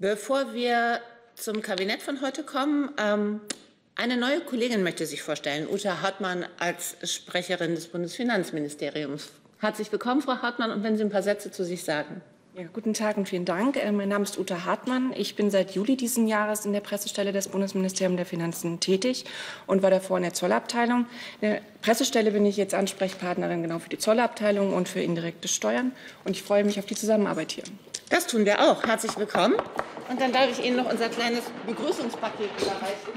Bevor wir zum Kabinett von heute kommen, ähm, eine neue Kollegin möchte sich vorstellen, Uta Hartmann als Sprecherin des Bundesfinanzministeriums. Herzlich willkommen, Frau Hartmann, und wenn Sie ein paar Sätze zu sich sagen. Ja, guten Tag und vielen Dank. Äh, mein Name ist Uta Hartmann. Ich bin seit Juli diesen Jahres in der Pressestelle des Bundesministeriums der Finanzen tätig und war davor in der Zollabteilung. In der Pressestelle bin ich jetzt Ansprechpartnerin genau für die Zollabteilung und für indirekte Steuern. Und ich freue mich auf die Zusammenarbeit hier. Das tun wir auch. Herzlich willkommen. Und dann darf ich Ihnen noch unser kleines Begrüßungspaket überreichen.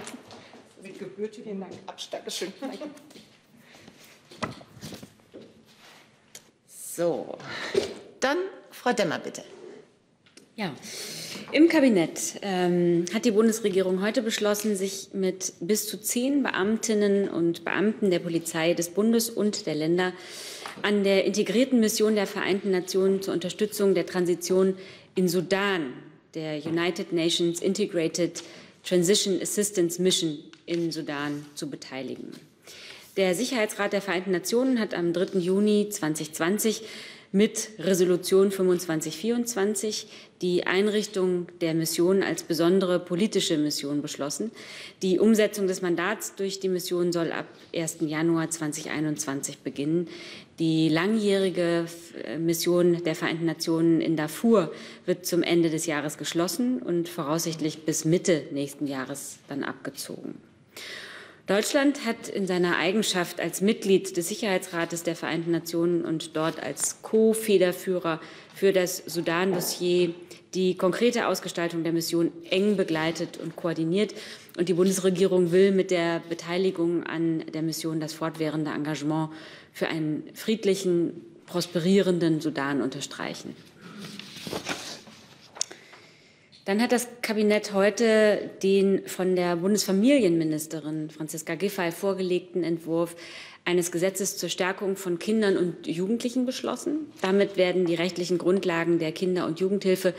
Mit gebürtigen Dank. Dankeschön. Danke. So, dann Frau Demmer, bitte. Ja, im Kabinett ähm, hat die Bundesregierung heute beschlossen, sich mit bis zu zehn Beamtinnen und Beamten der Polizei des Bundes und der Länder an der integrierten Mission der Vereinten Nationen zur Unterstützung der Transition in Sudan, der United Nations Integrated Transition Assistance Mission in Sudan, zu beteiligen. Der Sicherheitsrat der Vereinten Nationen hat am 3. Juni 2020 mit Resolution 2524 die Einrichtung der Mission als besondere politische Mission beschlossen. Die Umsetzung des Mandats durch die Mission soll ab 1. Januar 2021 beginnen. Die langjährige Mission der Vereinten Nationen in Darfur wird zum Ende des Jahres geschlossen und voraussichtlich bis Mitte nächsten Jahres dann abgezogen. Deutschland hat in seiner Eigenschaft als Mitglied des Sicherheitsrates der Vereinten Nationen und dort als Co-Federführer für das Sudan-Dossier die konkrete Ausgestaltung der Mission eng begleitet und koordiniert. Und die Bundesregierung will mit der Beteiligung an der Mission das fortwährende Engagement für einen friedlichen, prosperierenden Sudan unterstreichen. Dann hat das Kabinett heute den von der Bundesfamilienministerin Franziska Giffey vorgelegten Entwurf eines Gesetzes zur Stärkung von Kindern und Jugendlichen beschlossen. Damit werden die rechtlichen Grundlagen der Kinder- und Jugendhilfe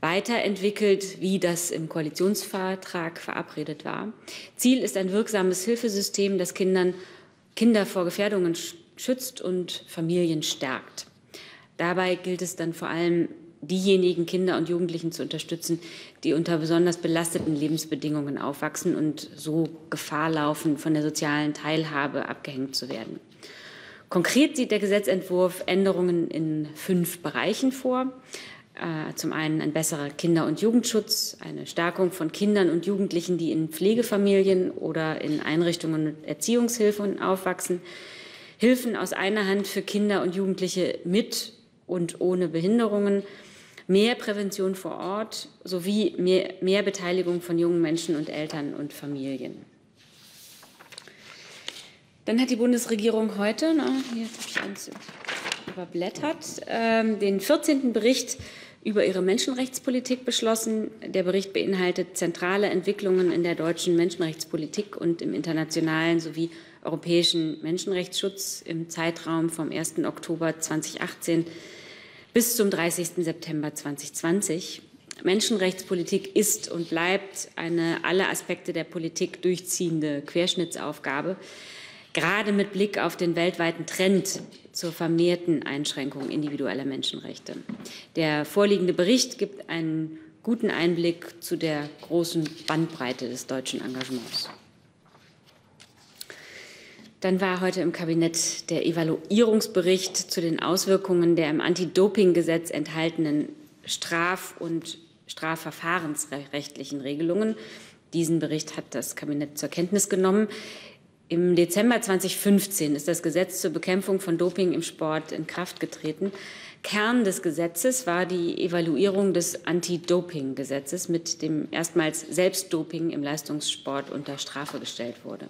weiterentwickelt, wie das im Koalitionsvertrag verabredet war. Ziel ist ein wirksames Hilfesystem, das Kindern, Kinder vor Gefährdungen schützt und Familien stärkt. Dabei gilt es dann vor allem diejenigen Kinder und Jugendlichen zu unterstützen, die unter besonders belasteten Lebensbedingungen aufwachsen und so Gefahr laufen, von der sozialen Teilhabe abgehängt zu werden. Konkret sieht der Gesetzentwurf Änderungen in fünf Bereichen vor. Äh, zum einen ein besserer Kinder- und Jugendschutz, eine Stärkung von Kindern und Jugendlichen, die in Pflegefamilien oder in Einrichtungen mit Erziehungshilfen aufwachsen, Hilfen aus einer Hand für Kinder und Jugendliche mit und ohne Behinderungen, mehr Prävention vor Ort sowie mehr, mehr Beteiligung von jungen Menschen und Eltern und Familien. Dann hat die Bundesregierung heute, na, jetzt habe ich eins überblättert, äh, den 14. Bericht über ihre Menschenrechtspolitik beschlossen. Der Bericht beinhaltet zentrale Entwicklungen in der deutschen Menschenrechtspolitik und im internationalen sowie europäischen Menschenrechtsschutz im Zeitraum vom 1. Oktober 2018 bis zum 30. September 2020. Menschenrechtspolitik ist und bleibt eine alle Aspekte der Politik durchziehende Querschnittsaufgabe, gerade mit Blick auf den weltweiten Trend zur vermehrten Einschränkung individueller Menschenrechte. Der vorliegende Bericht gibt einen guten Einblick zu der großen Bandbreite des deutschen Engagements. Dann war heute im Kabinett der Evaluierungsbericht zu den Auswirkungen der im Anti-Doping-Gesetz enthaltenen Straf- und strafverfahrensrechtlichen Regelungen. Diesen Bericht hat das Kabinett zur Kenntnis genommen. Im Dezember 2015 ist das Gesetz zur Bekämpfung von Doping im Sport in Kraft getreten. Kern des Gesetzes war die Evaluierung des Anti-Doping-Gesetzes, mit dem erstmals Selbstdoping im Leistungssport unter Strafe gestellt wurde.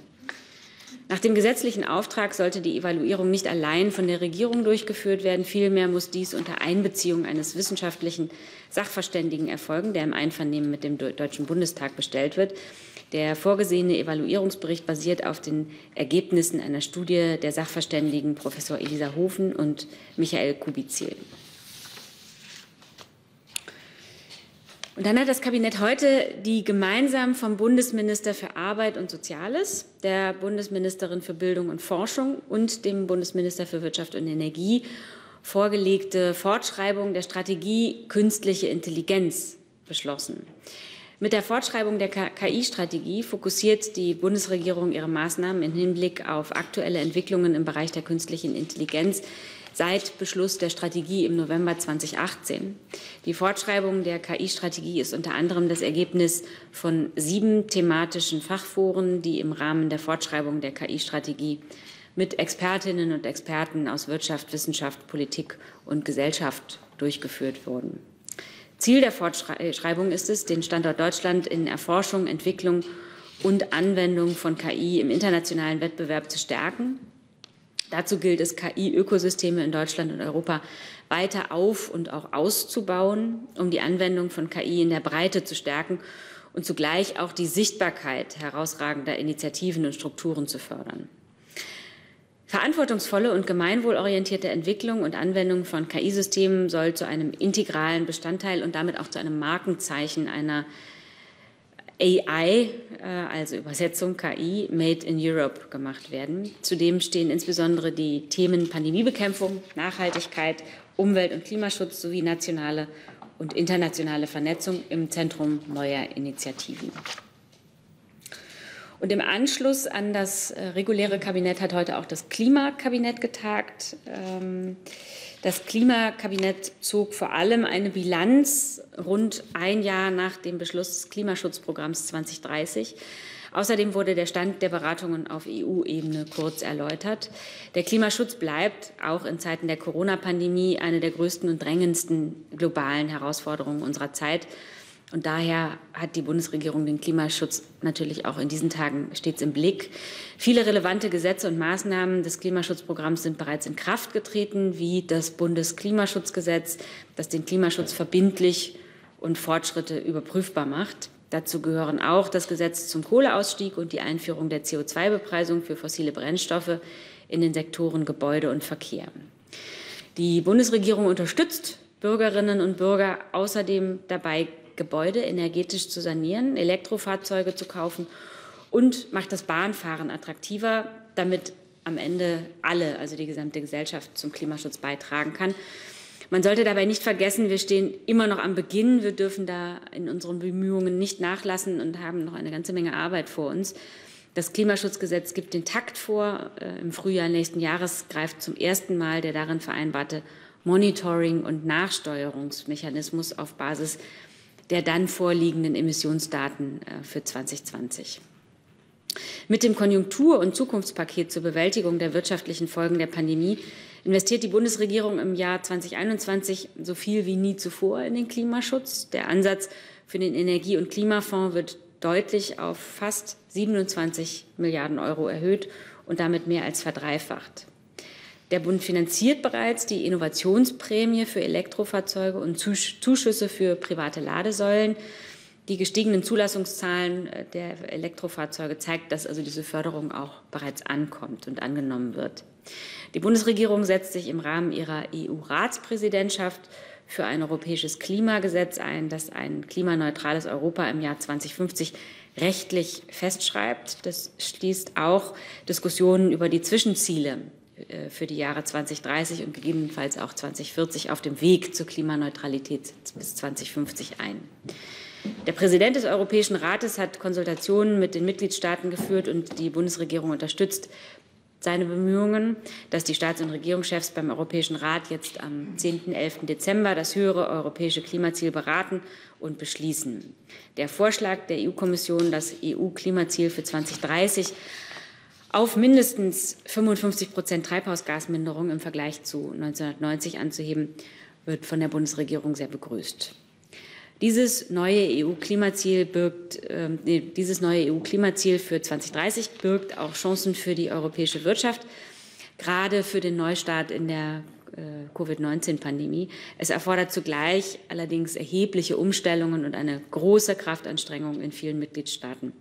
Nach dem gesetzlichen Auftrag sollte die Evaluierung nicht allein von der Regierung durchgeführt werden. Vielmehr muss dies unter Einbeziehung eines wissenschaftlichen Sachverständigen erfolgen, der im Einvernehmen mit dem Deutschen Bundestag bestellt wird. Der vorgesehene Evaluierungsbericht basiert auf den Ergebnissen einer Studie der Sachverständigen Professor Elisa Hofen und Michael Kubizil. Und dann hat das Kabinett heute die gemeinsam vom Bundesminister für Arbeit und Soziales, der Bundesministerin für Bildung und Forschung und dem Bundesminister für Wirtschaft und Energie vorgelegte Fortschreibung der Strategie künstliche Intelligenz beschlossen. Mit der Fortschreibung der KI-Strategie fokussiert die Bundesregierung ihre Maßnahmen im Hinblick auf aktuelle Entwicklungen im Bereich der künstlichen Intelligenz seit Beschluss der Strategie im November 2018. Die Fortschreibung der KI-Strategie ist unter anderem das Ergebnis von sieben thematischen Fachforen, die im Rahmen der Fortschreibung der KI-Strategie mit Expertinnen und Experten aus Wirtschaft, Wissenschaft, Politik und Gesellschaft durchgeführt wurden. Ziel der Fortschreibung ist es, den Standort Deutschland in Erforschung, Entwicklung und Anwendung von KI im internationalen Wettbewerb zu stärken Dazu gilt es, KI-Ökosysteme in Deutschland und Europa weiter auf und auch auszubauen, um die Anwendung von KI in der Breite zu stärken und zugleich auch die Sichtbarkeit herausragender Initiativen und Strukturen zu fördern. Verantwortungsvolle und gemeinwohlorientierte Entwicklung und Anwendung von KI-Systemen soll zu einem integralen Bestandteil und damit auch zu einem Markenzeichen einer AI, äh, also Übersetzung KI, Made in Europe gemacht werden. Zudem stehen insbesondere die Themen Pandemiebekämpfung, Nachhaltigkeit, Umwelt- und Klimaschutz sowie nationale und internationale Vernetzung im Zentrum neuer Initiativen. Und im Anschluss an das äh, reguläre Kabinett hat heute auch das Klimakabinett getagt. Ähm, das Klimakabinett zog vor allem eine Bilanz rund ein Jahr nach dem Beschluss des Klimaschutzprogramms 2030. Außerdem wurde der Stand der Beratungen auf EU-Ebene kurz erläutert. Der Klimaschutz bleibt auch in Zeiten der Corona-Pandemie eine der größten und drängendsten globalen Herausforderungen unserer Zeit. Und daher hat die Bundesregierung den Klimaschutz natürlich auch in diesen Tagen stets im Blick. Viele relevante Gesetze und Maßnahmen des Klimaschutzprogramms sind bereits in Kraft getreten, wie das Bundesklimaschutzgesetz, das den Klimaschutz verbindlich und Fortschritte überprüfbar macht. Dazu gehören auch das Gesetz zum Kohleausstieg und die Einführung der CO2-Bepreisung für fossile Brennstoffe in den Sektoren Gebäude und Verkehr. Die Bundesregierung unterstützt Bürgerinnen und Bürger außerdem dabei, Gebäude energetisch zu sanieren, Elektrofahrzeuge zu kaufen und macht das Bahnfahren attraktiver, damit am Ende alle, also die gesamte Gesellschaft, zum Klimaschutz beitragen kann. Man sollte dabei nicht vergessen, wir stehen immer noch am Beginn. Wir dürfen da in unseren Bemühungen nicht nachlassen und haben noch eine ganze Menge Arbeit vor uns. Das Klimaschutzgesetz gibt den Takt vor. Äh, Im Frühjahr nächsten Jahres greift zum ersten Mal der darin vereinbarte Monitoring- und Nachsteuerungsmechanismus auf Basis der dann vorliegenden Emissionsdaten äh, für 2020. Mit dem Konjunktur- und Zukunftspaket zur Bewältigung der wirtschaftlichen Folgen der Pandemie investiert die Bundesregierung im Jahr 2021 so viel wie nie zuvor in den Klimaschutz. Der Ansatz für den Energie- und Klimafonds wird deutlich auf fast 27 Milliarden Euro erhöht und damit mehr als verdreifacht. Der Bund finanziert bereits die Innovationsprämie für Elektrofahrzeuge und Zuschüsse für private Ladesäulen. Die gestiegenen Zulassungszahlen äh, der Elektrofahrzeuge zeigt, dass also diese Förderung auch bereits ankommt und angenommen wird. Die Bundesregierung setzt sich im Rahmen ihrer EU-Ratspräsidentschaft für ein europäisches Klimagesetz ein, das ein klimaneutrales Europa im Jahr 2050 rechtlich festschreibt. Das schließt auch Diskussionen über die Zwischenziele für die Jahre 2030 und gegebenenfalls auch 2040 auf dem Weg zur Klimaneutralität bis 2050 ein. Der Präsident des Europäischen Rates hat Konsultationen mit den Mitgliedstaaten geführt und die Bundesregierung unterstützt seine Bemühungen, dass die Staats- und Regierungschefs beim Europäischen Rat jetzt am 10. 11. Dezember das höhere europäische Klimaziel beraten und beschließen. Der Vorschlag der EU-Kommission, das EU-Klimaziel für 2030 auf mindestens 55 Prozent Treibhausgasminderung im Vergleich zu 1990 anzuheben, wird von der Bundesregierung sehr begrüßt. Dieses neue EU-Klimaziel birgt, äh, dieses neue EU-Klimaziel für 2030 birgt auch Chancen für die europäische Wirtschaft, gerade für den Neustart in der äh, Covid-19-Pandemie. Es erfordert zugleich allerdings erhebliche Umstellungen und eine große Kraftanstrengung in vielen Mitgliedstaaten.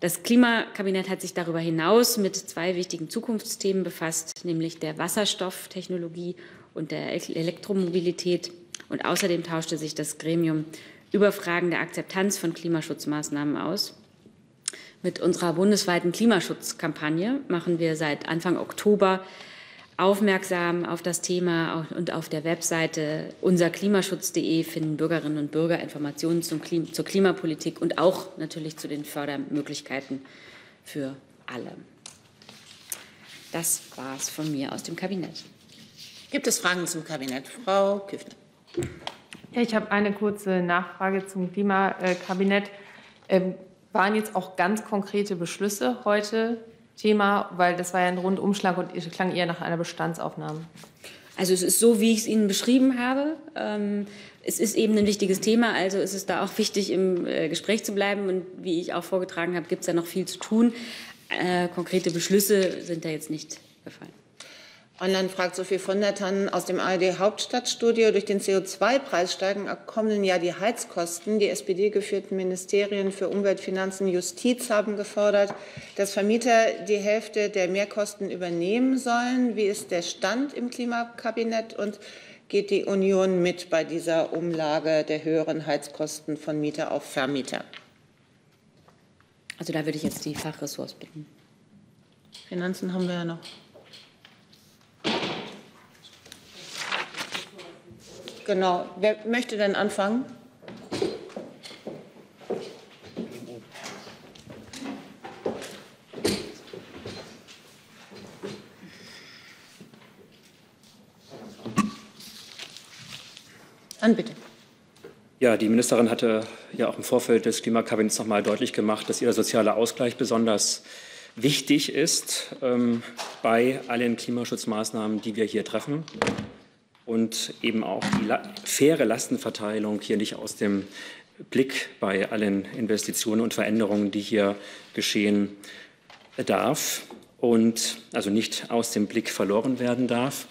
Das Klimakabinett hat sich darüber hinaus mit zwei wichtigen Zukunftsthemen befasst, nämlich der Wasserstofftechnologie und der Elektromobilität. Und außerdem tauschte sich das Gremium über Fragen der Akzeptanz von Klimaschutzmaßnahmen aus. Mit unserer bundesweiten Klimaschutzkampagne machen wir seit Anfang Oktober aufmerksam auf das Thema und auf der Webseite unserklimaschutz.de finden Bürgerinnen und Bürger Informationen zum Klima, zur Klimapolitik und auch natürlich zu den Fördermöglichkeiten für alle. Das war es von mir aus dem Kabinett. Gibt es Fragen zum Kabinett? Frau Küffner. Ja, ich habe eine kurze Nachfrage zum Klimakabinett. Ähm, waren jetzt auch ganz konkrete Beschlüsse heute Thema, weil das war ja ein Rundumschlag und klang eher nach einer Bestandsaufnahme. Also es ist so, wie ich es Ihnen beschrieben habe. Ähm, es ist eben ein wichtiges Thema, also ist es da auch wichtig, im äh, Gespräch zu bleiben. Und wie ich auch vorgetragen habe, gibt es ja noch viel zu tun. Äh, konkrete Beschlüsse sind da jetzt nicht gefallen. Online fragt Sophie von der Tannen aus dem ARD Hauptstadtstudio. Durch den CO2-Preis steigen ab kommenden Jahr die Heizkosten. Die SPD-geführten Ministerien für Umwelt, Finanzen, Justiz haben gefordert, dass Vermieter die Hälfte der Mehrkosten übernehmen sollen. Wie ist der Stand im Klimakabinett und geht die Union mit bei dieser Umlage der höheren Heizkosten von Mieter auf Vermieter? Also da würde ich jetzt die Fachressorts bitten. Finanzen haben wir ja noch. Genau. Wer möchte denn anfangen? Dann bitte. Ja, die Ministerin hatte ja auch im Vorfeld des Klimakabinetts noch mal deutlich gemacht, dass ihr sozialer Ausgleich besonders wichtig ist ähm, bei allen Klimaschutzmaßnahmen, die wir hier treffen und eben auch die la faire Lastenverteilung hier nicht aus dem Blick bei allen Investitionen und Veränderungen, die hier geschehen darf und also nicht aus dem Blick verloren werden darf.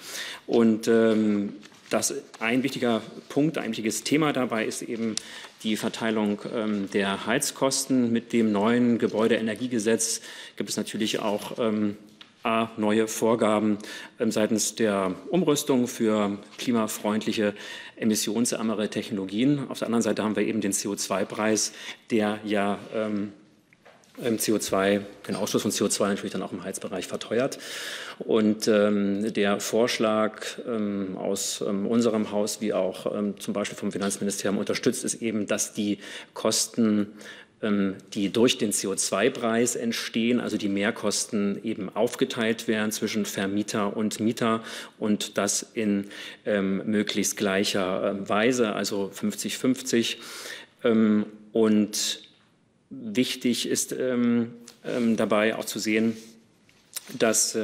Und ähm, das ein wichtiger Punkt, ein wichtiges Thema dabei ist eben die Verteilung ähm, der Heizkosten. Mit dem neuen Gebäudeenergiegesetz gibt es natürlich auch ähm, A, neue Vorgaben ähm, seitens der Umrüstung für klimafreundliche, emissionsärmere Technologien. Auf der anderen Seite haben wir eben den CO2-Preis, der ja ähm, CO2, den Ausstoß von CO2 natürlich dann auch im Heizbereich verteuert. Und ähm, der Vorschlag ähm, aus ähm, unserem Haus wie auch ähm, zum Beispiel vom Finanzministerium unterstützt ist eben, dass die Kosten die durch den CO2-Preis entstehen, also die Mehrkosten eben aufgeteilt werden zwischen Vermieter und Mieter und das in ähm, möglichst gleicher ähm, Weise, also 50-50. Ähm, und wichtig ist ähm, ähm, dabei auch zu sehen, dass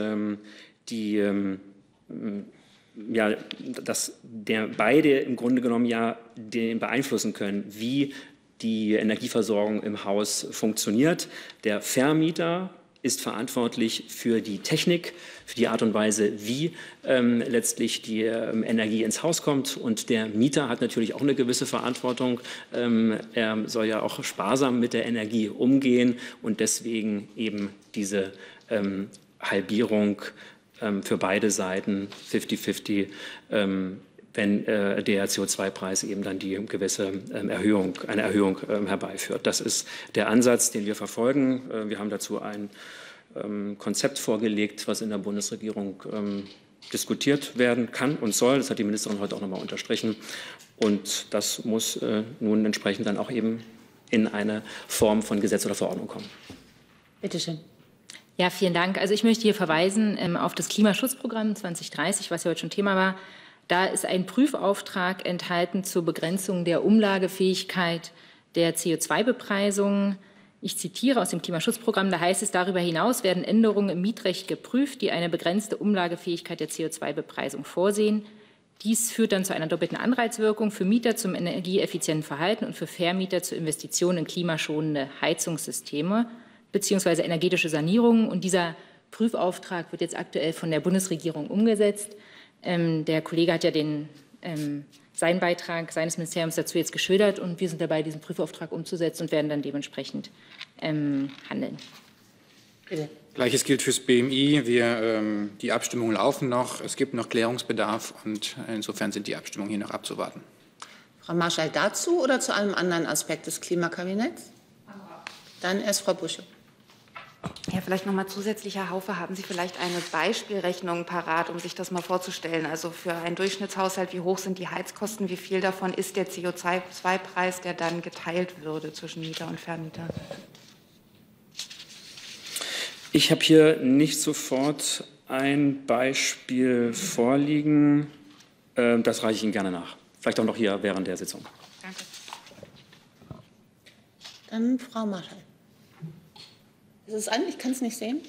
die ja, dass der beide im Grunde genommen ja den beeinflussen können, wie die Energieversorgung im Haus funktioniert. Der Vermieter ist verantwortlich für die Technik, für die Art und Weise, wie ähm, letztlich die ähm, Energie ins Haus kommt. Und der Mieter hat natürlich auch eine gewisse Verantwortung. Ähm, er soll ja auch sparsam mit der Energie umgehen und deswegen eben diese ähm, Halbierung ähm, für beide Seiten 50-50 wenn äh, der CO2-Preis eben dann die gewisse ähm, Erhöhung, eine Erhöhung ähm, herbeiführt. Das ist der Ansatz, den wir verfolgen. Äh, wir haben dazu ein ähm, Konzept vorgelegt, was in der Bundesregierung ähm, diskutiert werden kann und soll. Das hat die Ministerin heute auch nochmal unterstrichen. Und das muss äh, nun entsprechend dann auch eben in eine Form von Gesetz oder Verordnung kommen. Bitte schön. Ja, vielen Dank. Also ich möchte hier verweisen ähm, auf das Klimaschutzprogramm 2030, was ja heute schon Thema war. Da ist ein Prüfauftrag enthalten zur Begrenzung der Umlagefähigkeit der CO2-Bepreisung. Ich zitiere aus dem Klimaschutzprogramm, da heißt es, darüber hinaus werden Änderungen im Mietrecht geprüft, die eine begrenzte Umlagefähigkeit der CO2-Bepreisung vorsehen. Dies führt dann zu einer doppelten Anreizwirkung für Mieter zum energieeffizienten Verhalten und für Vermieter zur Investition in klimaschonende Heizungssysteme bzw. energetische Sanierungen. Und dieser Prüfauftrag wird jetzt aktuell von der Bundesregierung umgesetzt. Ähm, der Kollege hat ja den, ähm, seinen Beitrag seines Ministeriums dazu jetzt geschildert und wir sind dabei, diesen Prüfauftrag umzusetzen und werden dann dementsprechend ähm, handeln. Bitte. Gleiches gilt fürs BMI. Wir, ähm, die Abstimmungen laufen noch. Es gibt noch Klärungsbedarf und insofern sind die Abstimmungen hier noch abzuwarten. Frau Marschall dazu oder zu einem anderen Aspekt des Klimakabinetts? Dann erst Frau Busche. Ja, vielleicht noch mal zusätzlich, Herr Haufe, haben Sie vielleicht eine Beispielrechnung parat, um sich das mal vorzustellen? Also für einen Durchschnittshaushalt, wie hoch sind die Heizkosten? Wie viel davon ist der CO2-Preis, der dann geteilt würde zwischen Mieter und Vermieter? Ich habe hier nicht sofort ein Beispiel vorliegen. Ähm, das reiche ich Ihnen gerne nach. Vielleicht auch noch hier während der Sitzung. Danke. Dann Frau Marschall. Ist es an? Ich kann es nicht sehen.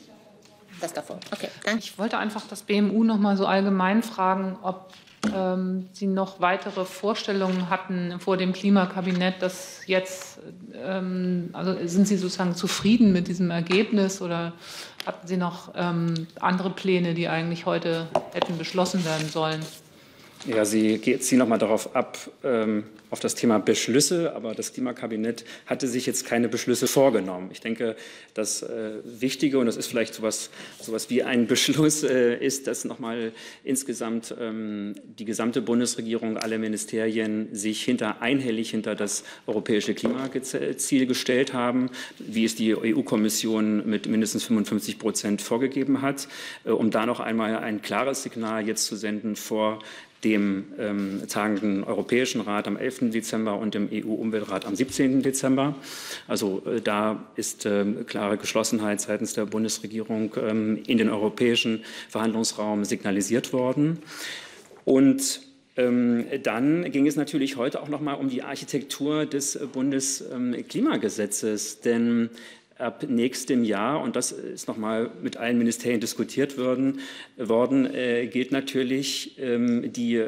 Das davor. Okay, danke. Ich wollte einfach das BMU noch mal so allgemein fragen, ob ähm, Sie noch weitere Vorstellungen hatten vor dem Klimakabinett, das jetzt, ähm, also sind Sie sozusagen zufrieden mit diesem Ergebnis oder hatten Sie noch ähm, andere Pläne, die eigentlich heute hätten beschlossen werden sollen? Ja, Sie ziehen noch mal darauf ab, ähm, auf das Thema Beschlüsse, aber das Klimakabinett hatte sich jetzt keine Beschlüsse vorgenommen. Ich denke, das äh, Wichtige, und das ist vielleicht sowas, sowas wie ein Beschluss, äh, ist, dass nochmal insgesamt ähm, die gesamte Bundesregierung, alle Ministerien sich hinter, einhellig hinter das europäische Klimaziel gestellt haben, wie es die EU-Kommission mit mindestens 55 Prozent vorgegeben hat, äh, um da noch einmal ein klares Signal jetzt zu senden vor dem ähm, tagenden Europäischen Rat am 11. Dezember und dem EU-Umweltrat am 17. Dezember. Also äh, da ist äh, klare Geschlossenheit seitens der Bundesregierung ähm, in den europäischen Verhandlungsraum signalisiert worden. Und ähm, dann ging es natürlich heute auch noch mal um die Architektur des Bundesklimagesetzes, denn ab nächstem Jahr, und das ist nochmal mit allen Ministerien diskutiert worden, worden äh, gilt natürlich ähm, die,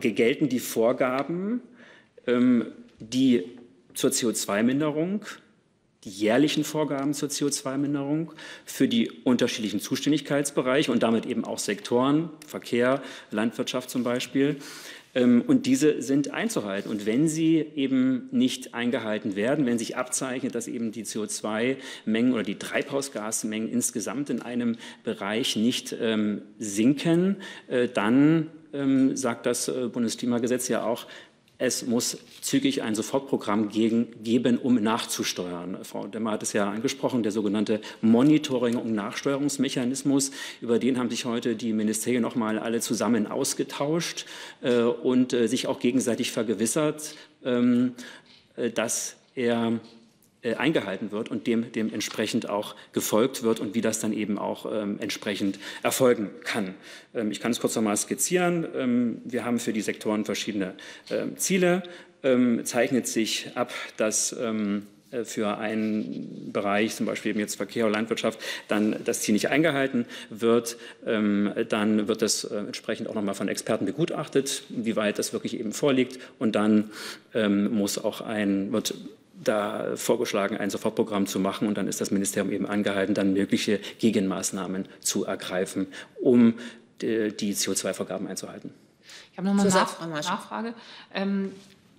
gelten die Vorgaben, ähm, die zur CO2-Minderung, die jährlichen Vorgaben zur CO2-Minderung für die unterschiedlichen Zuständigkeitsbereiche und damit eben auch Sektoren, Verkehr, Landwirtschaft zum Beispiel, und diese sind einzuhalten. Und wenn sie eben nicht eingehalten werden, wenn sich abzeichnet, dass eben die CO2-Mengen oder die Treibhausgasmengen insgesamt in einem Bereich nicht ähm, sinken, äh, dann ähm, sagt das äh, Bundesklimagesetz ja auch, es muss zügig ein Sofortprogramm geben, um nachzusteuern. Frau Demmer hat es ja angesprochen, der sogenannte Monitoring- und Nachsteuerungsmechanismus. Über den haben sich heute die Ministerien noch mal alle zusammen ausgetauscht äh, und äh, sich auch gegenseitig vergewissert, ähm, äh, dass er eingehalten wird und dem dementsprechend auch gefolgt wird und wie das dann eben auch ähm, entsprechend erfolgen kann. Ähm, ich kann es kurz nochmal skizzieren. Ähm, wir haben für die Sektoren verschiedene ähm, Ziele. Ähm, zeichnet sich ab, dass ähm, äh, für einen Bereich, zum Beispiel eben jetzt Verkehr oder Landwirtschaft, dann das Ziel nicht eingehalten wird, dann wird das äh, entsprechend auch nochmal von Experten begutachtet, wie weit das wirklich eben vorliegt. Und dann muss auch ein, wird da vorgeschlagen, ein Sofortprogramm zu machen. Und dann ist das Ministerium eben angehalten, dann mögliche Gegenmaßnahmen zu ergreifen, um die, die CO2-Vergaben einzuhalten. Ich habe noch mal eine Nach Nachfrage. Ähm,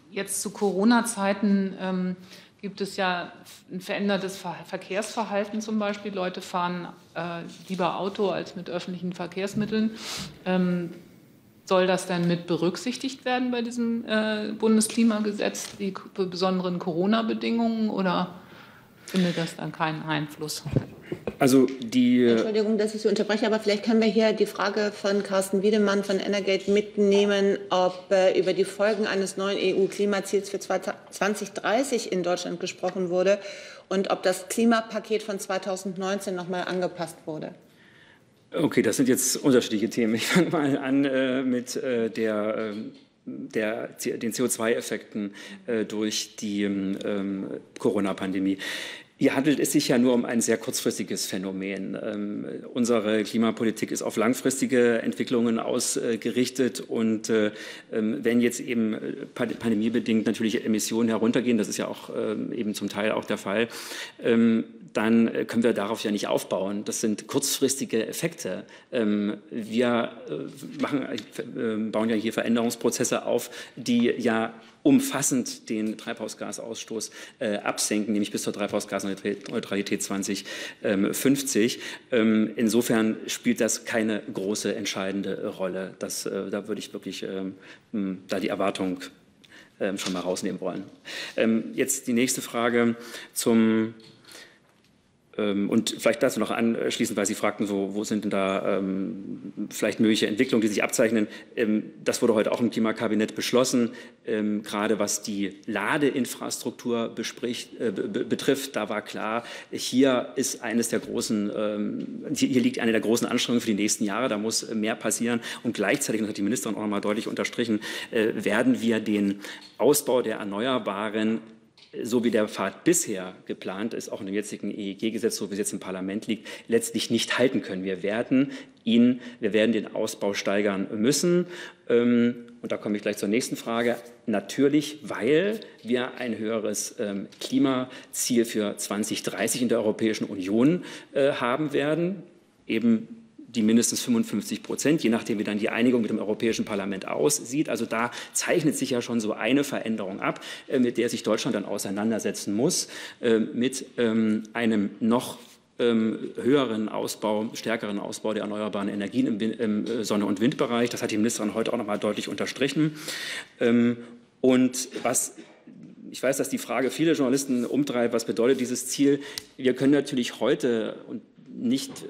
jetzt zu Corona-Zeiten ähm, gibt es ja ein verändertes Ver Verkehrsverhalten zum Beispiel. Leute fahren äh, lieber Auto als mit öffentlichen Verkehrsmitteln. Ähm, soll das denn mit berücksichtigt werden bei diesem äh, Bundesklimagesetz, die besonderen Corona-Bedingungen, oder findet das dann keinen Einfluss? Also die äh, Entschuldigung, dass ich Sie unterbreche, aber vielleicht können wir hier die Frage von Carsten Wiedemann von Energate mitnehmen, ob äh, über die Folgen eines neuen EU-Klimaziels für 2030 in Deutschland gesprochen wurde und ob das Klimapaket von 2019 noch mal angepasst wurde. Okay, das sind jetzt unterschiedliche Themen. Ich fange mal an äh, mit äh, der, äh, der, den CO2-Effekten äh, durch die ähm, Corona-Pandemie. Hier handelt es sich ja nur um ein sehr kurzfristiges Phänomen. Ähm, unsere Klimapolitik ist auf langfristige Entwicklungen ausgerichtet. Und äh, ähm, wenn jetzt eben äh, pandemiebedingt natürlich Emissionen heruntergehen, das ist ja auch ähm, eben zum Teil auch der Fall, ähm, dann können wir darauf ja nicht aufbauen. Das sind kurzfristige Effekte. Ähm, wir äh, machen, äh, bauen ja hier Veränderungsprozesse auf, die ja umfassend den Treibhausgasausstoß äh, absenken, nämlich bis zur Treibhausgasneutralität 2050. Ähm, insofern spielt das keine große entscheidende Rolle. Das, äh, da würde ich wirklich ähm, da die Erwartung ähm, schon mal rausnehmen wollen. Ähm, jetzt die nächste Frage zum und vielleicht dazu noch anschließend, weil Sie fragten, so, wo sind denn da ähm, vielleicht mögliche Entwicklungen, die sich abzeichnen. Ähm, das wurde heute auch im Klimakabinett beschlossen, ähm, gerade was die Ladeinfrastruktur äh, betrifft. Da war klar, hier ist eines der großen, ähm, hier liegt eine der großen Anstrengungen für die nächsten Jahre. Da muss mehr passieren. Und gleichzeitig, das hat die Ministerin auch noch mal deutlich unterstrichen, äh, werden wir den Ausbau der Erneuerbaren so wie der Pfad bisher geplant ist, auch in dem jetzigen EEG-Gesetz, so wie es jetzt im Parlament liegt, letztlich nicht halten können. Wir werden ihn, wir werden den Ausbau steigern müssen. Ähm, und da komme ich gleich zur nächsten Frage. Natürlich, weil wir ein höheres ähm, Klimaziel für 2030 in der Europäischen Union äh, haben werden. Eben die mindestens 55 Prozent, je nachdem, wie dann die Einigung mit dem Europäischen Parlament aussieht. Also da zeichnet sich ja schon so eine Veränderung ab, äh, mit der sich Deutschland dann auseinandersetzen muss, äh, mit ähm, einem noch ähm, höheren Ausbau, stärkeren Ausbau der erneuerbaren Energien im, äh, Sonne- und Windbereich. Das hat die Ministerin heute auch noch mal deutlich unterstrichen. Ähm, und was ich weiß, dass die Frage viele Journalisten umtreibt, was bedeutet dieses Ziel? Wir können natürlich heute und nicht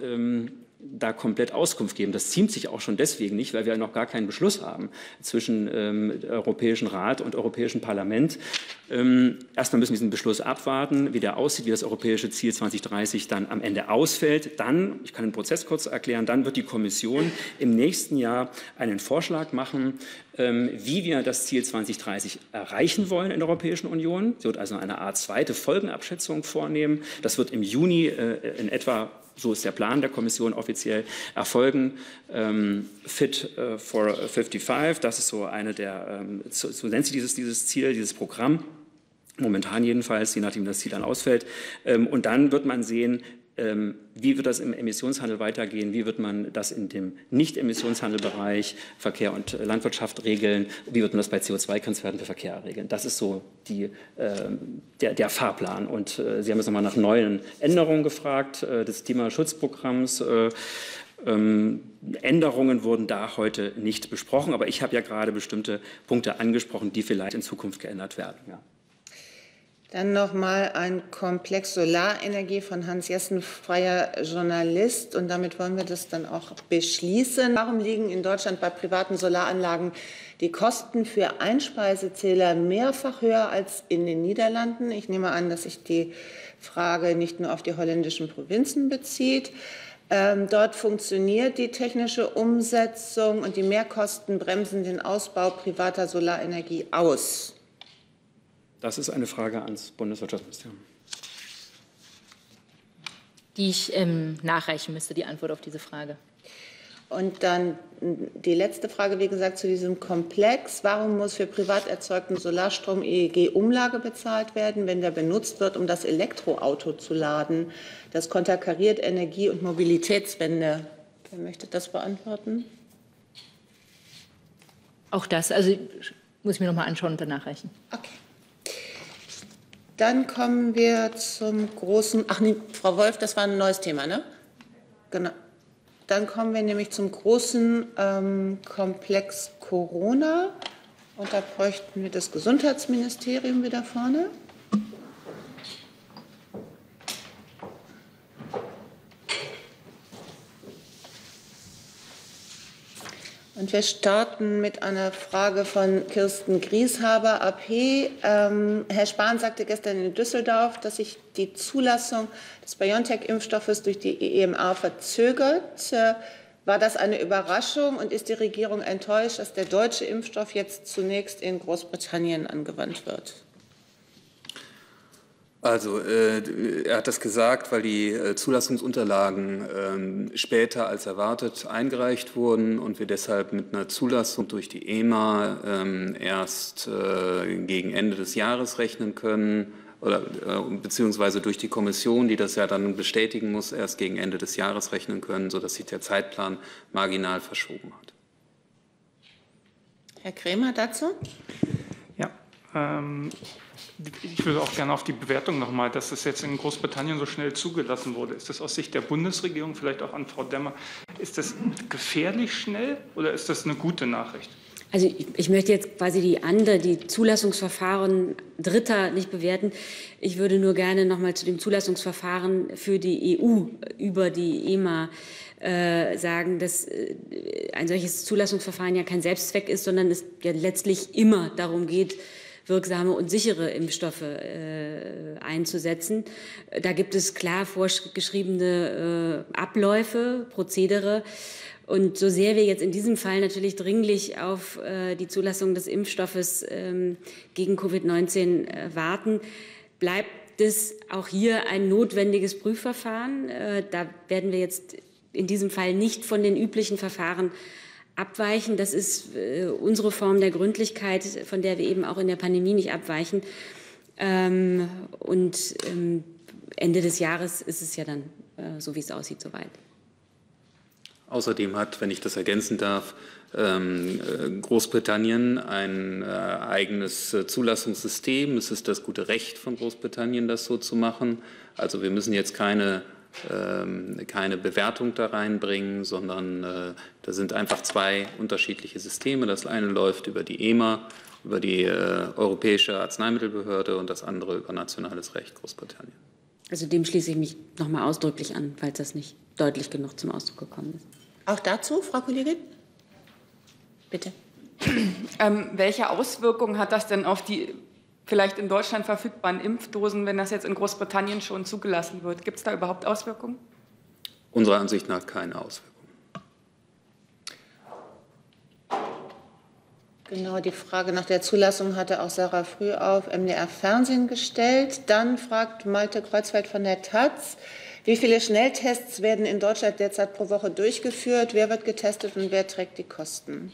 da komplett Auskunft geben. Das ziemt sich auch schon deswegen nicht, weil wir noch gar keinen Beschluss haben zwischen ähm, Europäischen Rat und Europäischen Parlament. Ähm, erstmal müssen wir diesen Beschluss abwarten, wie der aussieht, wie das europäische Ziel 2030 dann am Ende ausfällt. Dann, ich kann den Prozess kurz erklären, dann wird die Kommission im nächsten Jahr einen Vorschlag machen, ähm, wie wir das Ziel 2030 erreichen wollen in der Europäischen Union. Sie wird also eine Art zweite Folgenabschätzung vornehmen. Das wird im Juni äh, in etwa so ist der Plan der Kommission offiziell, erfolgen. Ähm, Fit äh, for 55, das ist so eine der, ähm, so, so nennt sie dieses, dieses Ziel, dieses Programm. Momentan jedenfalls, je nachdem das Ziel dann ausfällt. Ähm, und dann wird man sehen, wie wird das im Emissionshandel weitergehen? Wie wird man das in dem Nicht-Emissionshandelbereich Verkehr und Landwirtschaft regeln? Wie wird man das bei CO2-Grenzwerten für Verkehr regeln? Das ist so die, äh, der, der, Fahrplan. Und äh, Sie haben jetzt nochmal nach neuen Änderungen gefragt äh, des Klimaschutzprogramms. Äh, ähm, Änderungen wurden da heute nicht besprochen, aber ich habe ja gerade bestimmte Punkte angesprochen, die vielleicht in Zukunft geändert werden. Ja. Dann noch mal ein Komplex Solarenergie von Hans Jessen, freier Journalist. Und damit wollen wir das dann auch beschließen. Warum liegen in Deutschland bei privaten Solaranlagen die Kosten für Einspeisezähler mehrfach höher als in den Niederlanden? Ich nehme an, dass sich die Frage nicht nur auf die holländischen Provinzen bezieht. Ähm, dort funktioniert die technische Umsetzung und die Mehrkosten bremsen den Ausbau privater Solarenergie aus. Das ist eine Frage ans Bundeswirtschaftsministerium. Die ich ähm, nachreichen müsste, die Antwort auf diese Frage. Und dann die letzte Frage, wie gesagt, zu diesem Komplex. Warum muss für privat erzeugten Solarstrom EEG-Umlage bezahlt werden, wenn der benutzt wird, um das Elektroauto zu laden? Das konterkariert Energie- und Mobilitätswende. Wer möchte das beantworten? Auch das, also muss ich mir noch mal anschauen und dann nachreichen. Okay. Dann kommen wir zum großen, ach nee, Frau Wolf, das war ein neues Thema, ne? Genau. Dann kommen wir nämlich zum großen ähm, Komplex Corona. Und da bräuchten wir das Gesundheitsministerium wieder vorne. Und wir starten mit einer Frage von Kirsten Grieshaber, AP. Ähm, Herr Spahn sagte gestern in Düsseldorf, dass sich die Zulassung des BioNTech-Impfstoffes durch die EMA verzögert. Äh, war das eine Überraschung und ist die Regierung enttäuscht, dass der deutsche Impfstoff jetzt zunächst in Großbritannien angewandt wird? Also, äh, er hat das gesagt, weil die äh, Zulassungsunterlagen äh, später als erwartet eingereicht wurden und wir deshalb mit einer Zulassung durch die EMA ähm, erst äh, gegen Ende des Jahres rechnen können oder äh, beziehungsweise durch die Kommission, die das ja dann bestätigen muss, erst gegen Ende des Jahres rechnen können, sodass sich der Zeitplan marginal verschoben hat. Herr Krämer dazu? Ja, ähm, ich würde auch gerne auf die Bewertung nochmal, dass das jetzt in Großbritannien so schnell zugelassen wurde. Ist das aus Sicht der Bundesregierung, vielleicht auch an Frau Demmer, ist das gefährlich schnell oder ist das eine gute Nachricht? Also ich, ich, möchte jetzt quasi die andere, die Zulassungsverfahren Dritter nicht bewerten. Ich würde nur gerne noch mal zu dem Zulassungsverfahren für die EU über die EMA äh, sagen, dass äh, ein solches Zulassungsverfahren ja kein Selbstzweck ist, sondern es ja letztlich immer darum geht, wirksame und sichere Impfstoffe äh, einzusetzen. Da gibt es klar vorgeschriebene äh, Abläufe, Prozedere. Und so sehr wir jetzt in diesem Fall natürlich dringlich auf äh, die Zulassung des Impfstoffes ähm, gegen Covid-19 äh, warten, bleibt es auch hier ein notwendiges Prüfverfahren. Äh, da werden wir jetzt in diesem Fall nicht von den üblichen Verfahren abweichen. Das ist äh, unsere Form der Gründlichkeit, von der wir eben auch in der Pandemie nicht abweichen. Ähm, und ähm, Ende des Jahres ist es ja dann, äh, so wie es aussieht, soweit. Außerdem hat, wenn ich das ergänzen darf, ähm, äh, Großbritannien ein eigenes Zulassungssystem. Es ist das gute Recht von Großbritannien, das so zu machen. Also wir müssen jetzt keine keine Bewertung da reinbringen, sondern äh, da sind einfach zwei unterschiedliche Systeme. Das eine läuft über die EMA, über die äh, Europäische Arzneimittelbehörde und das andere über nationales Recht Großbritannien. Also dem schließe ich mich noch mal ausdrücklich an, falls das nicht deutlich genug zum Ausdruck gekommen ist. Auch dazu, Frau Kollegin? Bitte. Ähm, welche Auswirkungen hat das denn auf die vielleicht in Deutschland verfügbaren Impfdosen, wenn das jetzt in Großbritannien schon zugelassen wird? Gibt es da überhaupt Auswirkungen? Unserer Ansicht nach keine Auswirkungen. Genau, die Frage nach der Zulassung hatte auch Sarah Früh auf MDR Fernsehen gestellt. Dann fragt Malte Kreuzfeld von der Taz, wie viele Schnelltests werden in Deutschland derzeit pro Woche durchgeführt? Wer wird getestet und wer trägt die Kosten?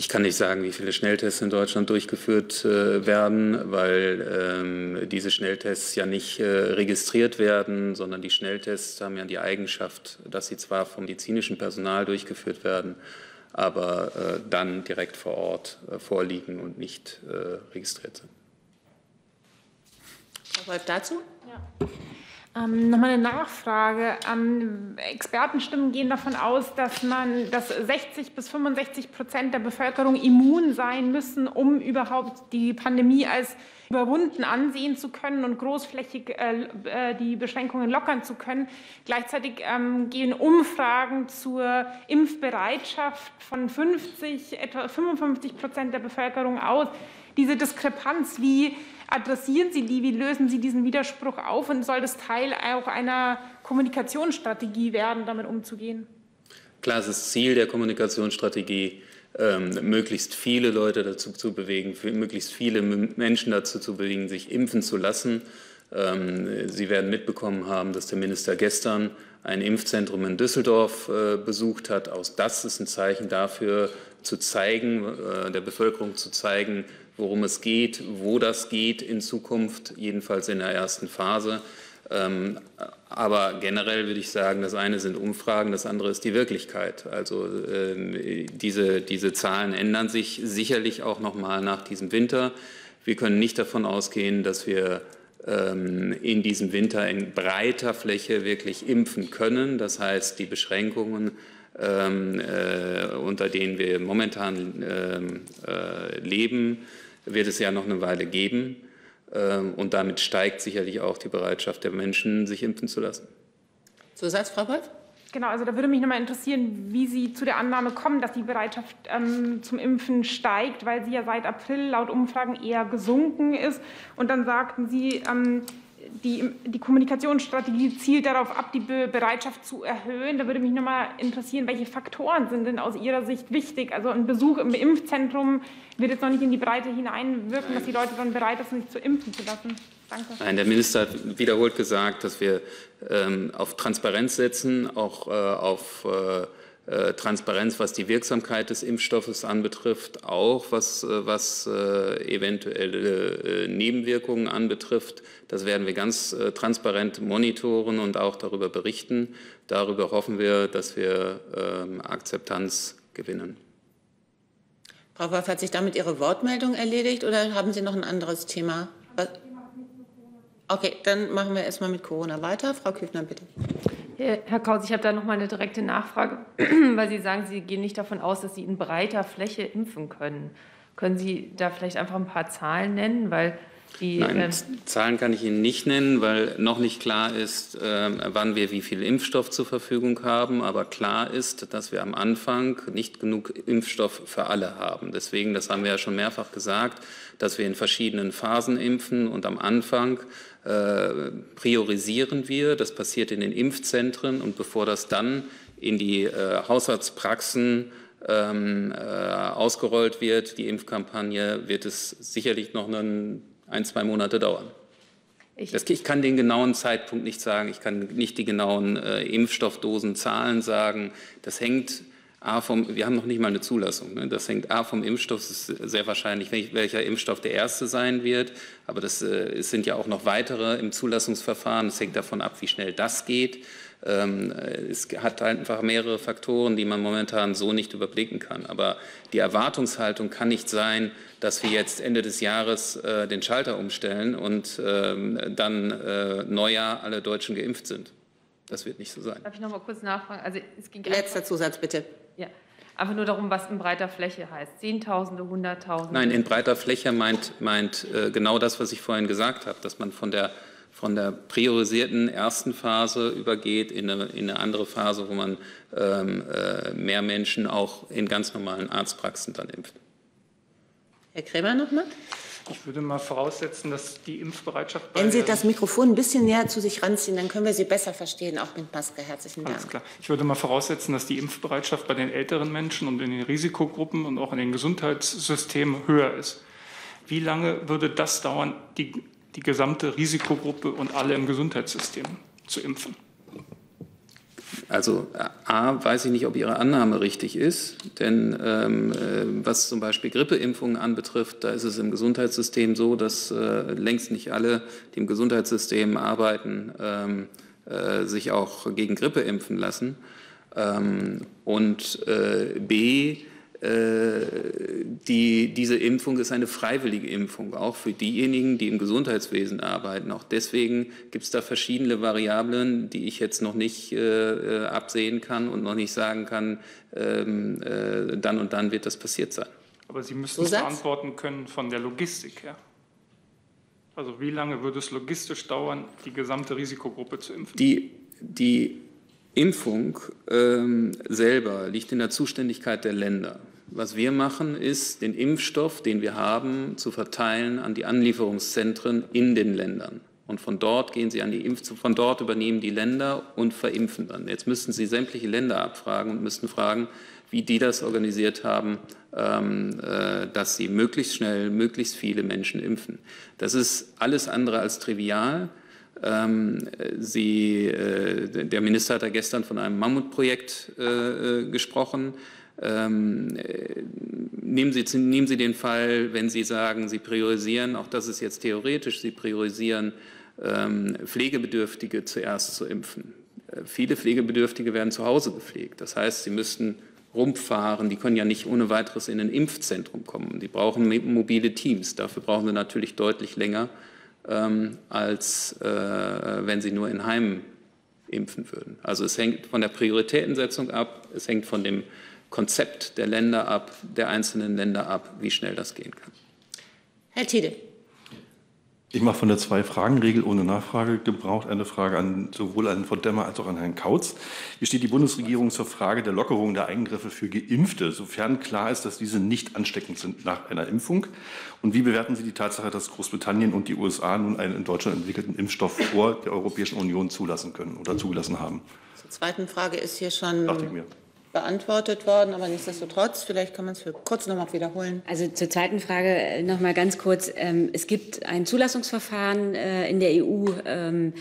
Ich kann nicht sagen, wie viele Schnelltests in Deutschland durchgeführt äh, werden, weil ähm, diese Schnelltests ja nicht äh, registriert werden, sondern die Schnelltests haben ja die Eigenschaft, dass sie zwar vom medizinischen Personal durchgeführt werden, aber äh, dann direkt vor Ort äh, vorliegen und nicht äh, registriert sind. Frau Wolf dazu? Ja. Ähm, Nochmal eine Nachfrage. Ähm, Expertenstimmen gehen davon aus, dass man, dass 60 bis 65 Prozent der Bevölkerung immun sein müssen, um überhaupt die Pandemie als überwunden ansehen zu können und großflächig äh, äh die Beschränkungen lockern zu können. Gleichzeitig ähm, gehen Umfragen zur Impfbereitschaft von 50, etwa 55 Prozent der Bevölkerung aus. Diese Diskrepanz, wie adressieren Sie die? Wie lösen Sie diesen Widerspruch auf? Und soll das Teil auch einer Kommunikationsstrategie werden, damit umzugehen? Klar, es ist Ziel der Kommunikationsstrategie, ähm, möglichst viele Leute dazu zu bewegen, möglichst viele Menschen dazu zu bewegen, sich impfen zu lassen. Ähm, Sie werden mitbekommen haben, dass der Minister gestern ein Impfzentrum in Düsseldorf äh, besucht hat. Auch das ist ein Zeichen dafür, zu zeigen, äh, der Bevölkerung zu zeigen, worum es geht, wo das geht in Zukunft, jedenfalls in der ersten Phase. Ähm, aber generell würde ich sagen, das eine sind Umfragen, das andere ist die Wirklichkeit. Also ähm, diese, diese Zahlen ändern sich sicherlich auch noch mal nach diesem Winter. Wir können nicht davon ausgehen, dass wir ähm, in diesem Winter in breiter Fläche wirklich impfen können. Das heißt, die Beschränkungen äh, unter denen wir momentan äh, leben, wird es ja noch eine Weile geben. Ähm, und damit steigt sicherlich auch die Bereitschaft der Menschen, sich impfen zu lassen. Zusatz, Frau Wolf? Genau, also da würde mich nochmal interessieren, wie Sie zu der Annahme kommen, dass die Bereitschaft ähm, zum Impfen steigt, weil sie ja seit April laut Umfragen eher gesunken ist. Und dann sagten Sie, ähm, die, die Kommunikationsstrategie zielt darauf ab, die Bereitschaft zu erhöhen. Da würde mich nochmal interessieren, welche Faktoren sind denn aus Ihrer Sicht wichtig? Also ein Besuch im Impfzentrum wird jetzt noch nicht in die Breite hineinwirken, dass die Leute dann bereit sind, sich zu impfen zu lassen. Danke. Nein, der Minister hat wiederholt gesagt, dass wir ähm, auf Transparenz setzen, auch äh, auf äh, Transparenz, was die Wirksamkeit des Impfstoffes anbetrifft, auch was, äh, was äh, eventuelle Nebenwirkungen anbetrifft. Das werden wir ganz transparent monitoren und auch darüber berichten. Darüber hoffen wir, dass wir ähm, Akzeptanz gewinnen. Frau Wolf, hat sich damit Ihre Wortmeldung erledigt oder haben Sie noch ein anderes Thema? Okay, dann machen wir erstmal mit Corona weiter. Frau Küfner, bitte. Herr Kaus, ich habe da noch mal eine direkte Nachfrage, weil Sie sagen, Sie gehen nicht davon aus, dass Sie in breiter Fläche impfen können. Können Sie da vielleicht einfach ein paar Zahlen nennen? Weil die, Nein, ähm, Zahlen kann ich Ihnen nicht nennen, weil noch nicht klar ist, äh, wann wir wie viel Impfstoff zur Verfügung haben. Aber klar ist, dass wir am Anfang nicht genug Impfstoff für alle haben. Deswegen, das haben wir ja schon mehrfach gesagt, dass wir in verschiedenen Phasen impfen und am Anfang äh, priorisieren wir. Das passiert in den Impfzentren und bevor das dann in die äh, Haushaltspraxen ähm, äh, ausgerollt wird, die Impfkampagne, wird es sicherlich noch einen, ein, zwei Monate dauern. Ich, das, ich, kann den genauen Zeitpunkt nicht sagen. Ich kann nicht die genauen äh, Impfstoffdosenzahlen sagen. Das hängt A vom, wir haben noch nicht mal eine Zulassung. Ne? Das hängt A vom Impfstoff, es ist sehr wahrscheinlich, welcher Impfstoff der erste sein wird. Aber das, äh, es sind ja auch noch weitere im Zulassungsverfahren. Es hängt davon ab, wie schnell das geht. Ähm, es hat einfach mehrere Faktoren, die man momentan so nicht überblicken kann. Aber die Erwartungshaltung kann nicht sein, dass wir jetzt Ende des Jahres äh, den Schalter umstellen und ähm, dann äh, Neujahr alle Deutschen geimpft sind. Das wird nicht so sein. Darf ich noch mal kurz nachfragen? Also es ging Letzter Zusatz, bitte. Ja. Einfach nur darum, was in breiter Fläche heißt. Zehntausende, Hunderttausende? Nein, in breiter Fläche meint, meint äh, genau das, was ich vorhin gesagt habe, dass man von der, von der priorisierten ersten Phase übergeht in eine, in eine andere Phase, wo man ähm, äh, mehr Menschen auch in ganz normalen Arztpraxen dann impft. Herr Krämer noch mal. Ich würde mal voraussetzen, dass die Impfbereitschaft. Wenn Sie das Mikrofon ein bisschen näher zu sich ranziehen, dann können wir Sie besser verstehen, auch mit Maske. Herzlichen Dank. Alles klar. Ich würde mal voraussetzen, dass die Impfbereitschaft bei den älteren Menschen und in den Risikogruppen und auch in den Gesundheitssystemen höher ist. Wie lange würde das dauern, die, die gesamte Risikogruppe und alle im Gesundheitssystem zu impfen? Also A, weiß ich nicht, ob Ihre Annahme richtig ist, denn ähm, äh, was zum Beispiel Grippeimpfungen anbetrifft, da ist es im Gesundheitssystem so, dass äh, längst nicht alle, die im Gesundheitssystem arbeiten, ähm, äh, sich auch gegen Grippe impfen lassen. Ähm, und äh, B, äh, die, diese Impfung ist eine freiwillige Impfung, auch für diejenigen, die im Gesundheitswesen arbeiten. Auch deswegen gibt es da verschiedene Variablen, die ich jetzt noch nicht äh, absehen kann und noch nicht sagen kann, ähm, äh, dann und dann wird das passiert sein. Aber Sie müssen es beantworten können von der Logistik her. Also wie lange würde es logistisch dauern, die gesamte Risikogruppe zu impfen? Die, die Impfung ähm, selber liegt in der Zuständigkeit der Länder. Was wir machen, ist, den Impfstoff, den wir haben, zu verteilen an die Anlieferungszentren in den Ländern. Und von dort gehen sie an die Impf von dort übernehmen die Länder und verimpfen dann. Jetzt müssten Sie sämtliche Länder abfragen und müssten fragen, wie die das organisiert haben, ähm, äh, dass sie möglichst schnell möglichst viele Menschen impfen. Das ist alles andere als trivial. Ähm, sie, äh, der Minister hat ja gestern von einem Mammutprojekt äh, gesprochen. Ähm, äh, nehmen, Sie, nehmen Sie den Fall, wenn Sie sagen, Sie priorisieren, auch das ist jetzt theoretisch, Sie priorisieren ähm, Pflegebedürftige zuerst zu impfen. Äh, viele Pflegebedürftige werden zu Hause gepflegt. Das heißt, Sie müssten rumfahren, die können ja nicht ohne weiteres in ein Impfzentrum kommen. Die brauchen mobile Teams. Dafür brauchen sie natürlich deutlich länger, ähm, als äh, wenn sie nur in Heimen impfen würden. Also es hängt von der Prioritätensetzung ab, es hängt von dem Konzept der Länder ab, der einzelnen Länder ab, wie schnell das gehen kann. Herr Tiede. Ich mache von der Zwei-Fragen-Regel ohne Nachfrage gebraucht. Eine Frage an sowohl an Frau Demmer als auch an Herrn Kautz. Wie steht die Bundesregierung zur Frage der Lockerung der Eingriffe für Geimpfte, sofern klar ist, dass diese nicht ansteckend sind nach einer Impfung? Und wie bewerten Sie die Tatsache, dass Großbritannien und die USA nun einen in Deutschland entwickelten Impfstoff vor der Europäischen Union zulassen können oder zugelassen haben? Zur zweiten Frage ist hier schon beantwortet worden, aber nichtsdestotrotz, vielleicht kann man es für kurz noch mal wiederholen. Also zur zweiten Frage äh, noch mal ganz kurz. Ähm, es gibt ein Zulassungsverfahren äh, in der EU. Ähm,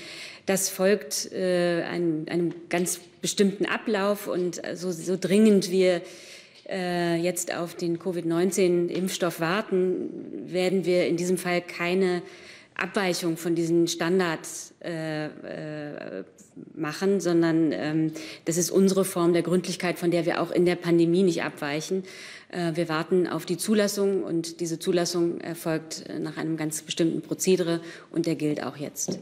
das folgt äh, einem, ganz bestimmten Ablauf und so, so dringend wir jetzt auf den Covid-19-Impfstoff warten, werden wir in diesem Fall keine Abweichung von diesen Standards äh, machen, sondern ähm, das ist unsere Form der Gründlichkeit, von der wir auch in der Pandemie nicht abweichen. Äh, wir warten auf die Zulassung und diese Zulassung erfolgt nach einem ganz bestimmten Prozedere und der gilt auch jetzt.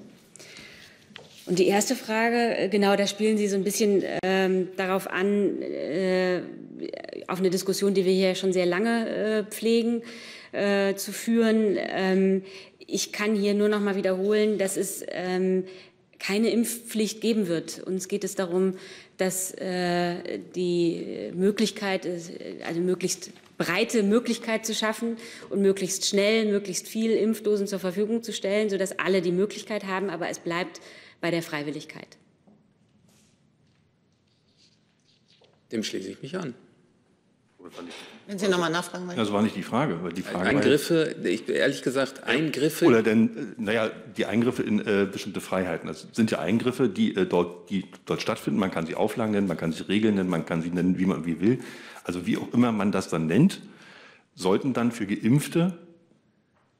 Und die erste Frage, äh, genau, da spielen Sie so ein bisschen ähm, darauf an, äh, auf eine Diskussion, die wir hier schon sehr lange äh, pflegen, äh, zu führen. Ähm, ich kann hier nur noch mal wiederholen, dass es ähm, keine Impfpflicht geben wird. Uns geht es darum, dass äh, die Möglichkeit, also möglichst breite Möglichkeit zu schaffen und möglichst schnell, möglichst viel Impfdosen zur Verfügung zu stellen, sodass alle die Möglichkeit haben. Aber es bleibt bei der Freiwilligkeit. Dem schließe ich mich an. Wenn Sie nochmal nachfragen wollen. Das war nicht die Frage. Die Frage Eingriffe, ich, ehrlich gesagt, Eingriffe. Oder denn, naja, die Eingriffe in äh, bestimmte Freiheiten. Das sind ja Eingriffe, die, äh, dort, die dort stattfinden. Man kann sie Auflagen nennen, man kann sie Regeln nennen, man kann sie nennen, wie man wie will. Also wie auch immer man das dann nennt, sollten dann für Geimpfte,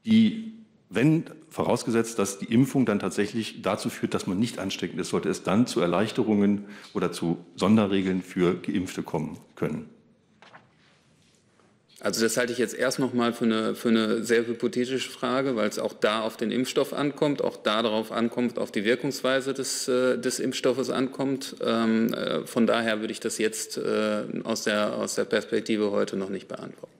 die, wenn vorausgesetzt, dass die Impfung dann tatsächlich dazu führt, dass man nicht ansteckend ist, sollte es dann zu Erleichterungen oder zu Sonderregeln für Geimpfte kommen können. Also das halte ich jetzt erst noch mal für eine, für eine sehr hypothetische Frage, weil es auch da auf den Impfstoff ankommt, auch da darauf ankommt, auf die Wirkungsweise des, äh, des Impfstoffes ankommt. Ähm, äh, von daher würde ich das jetzt äh, aus, der, aus der Perspektive heute noch nicht beantworten.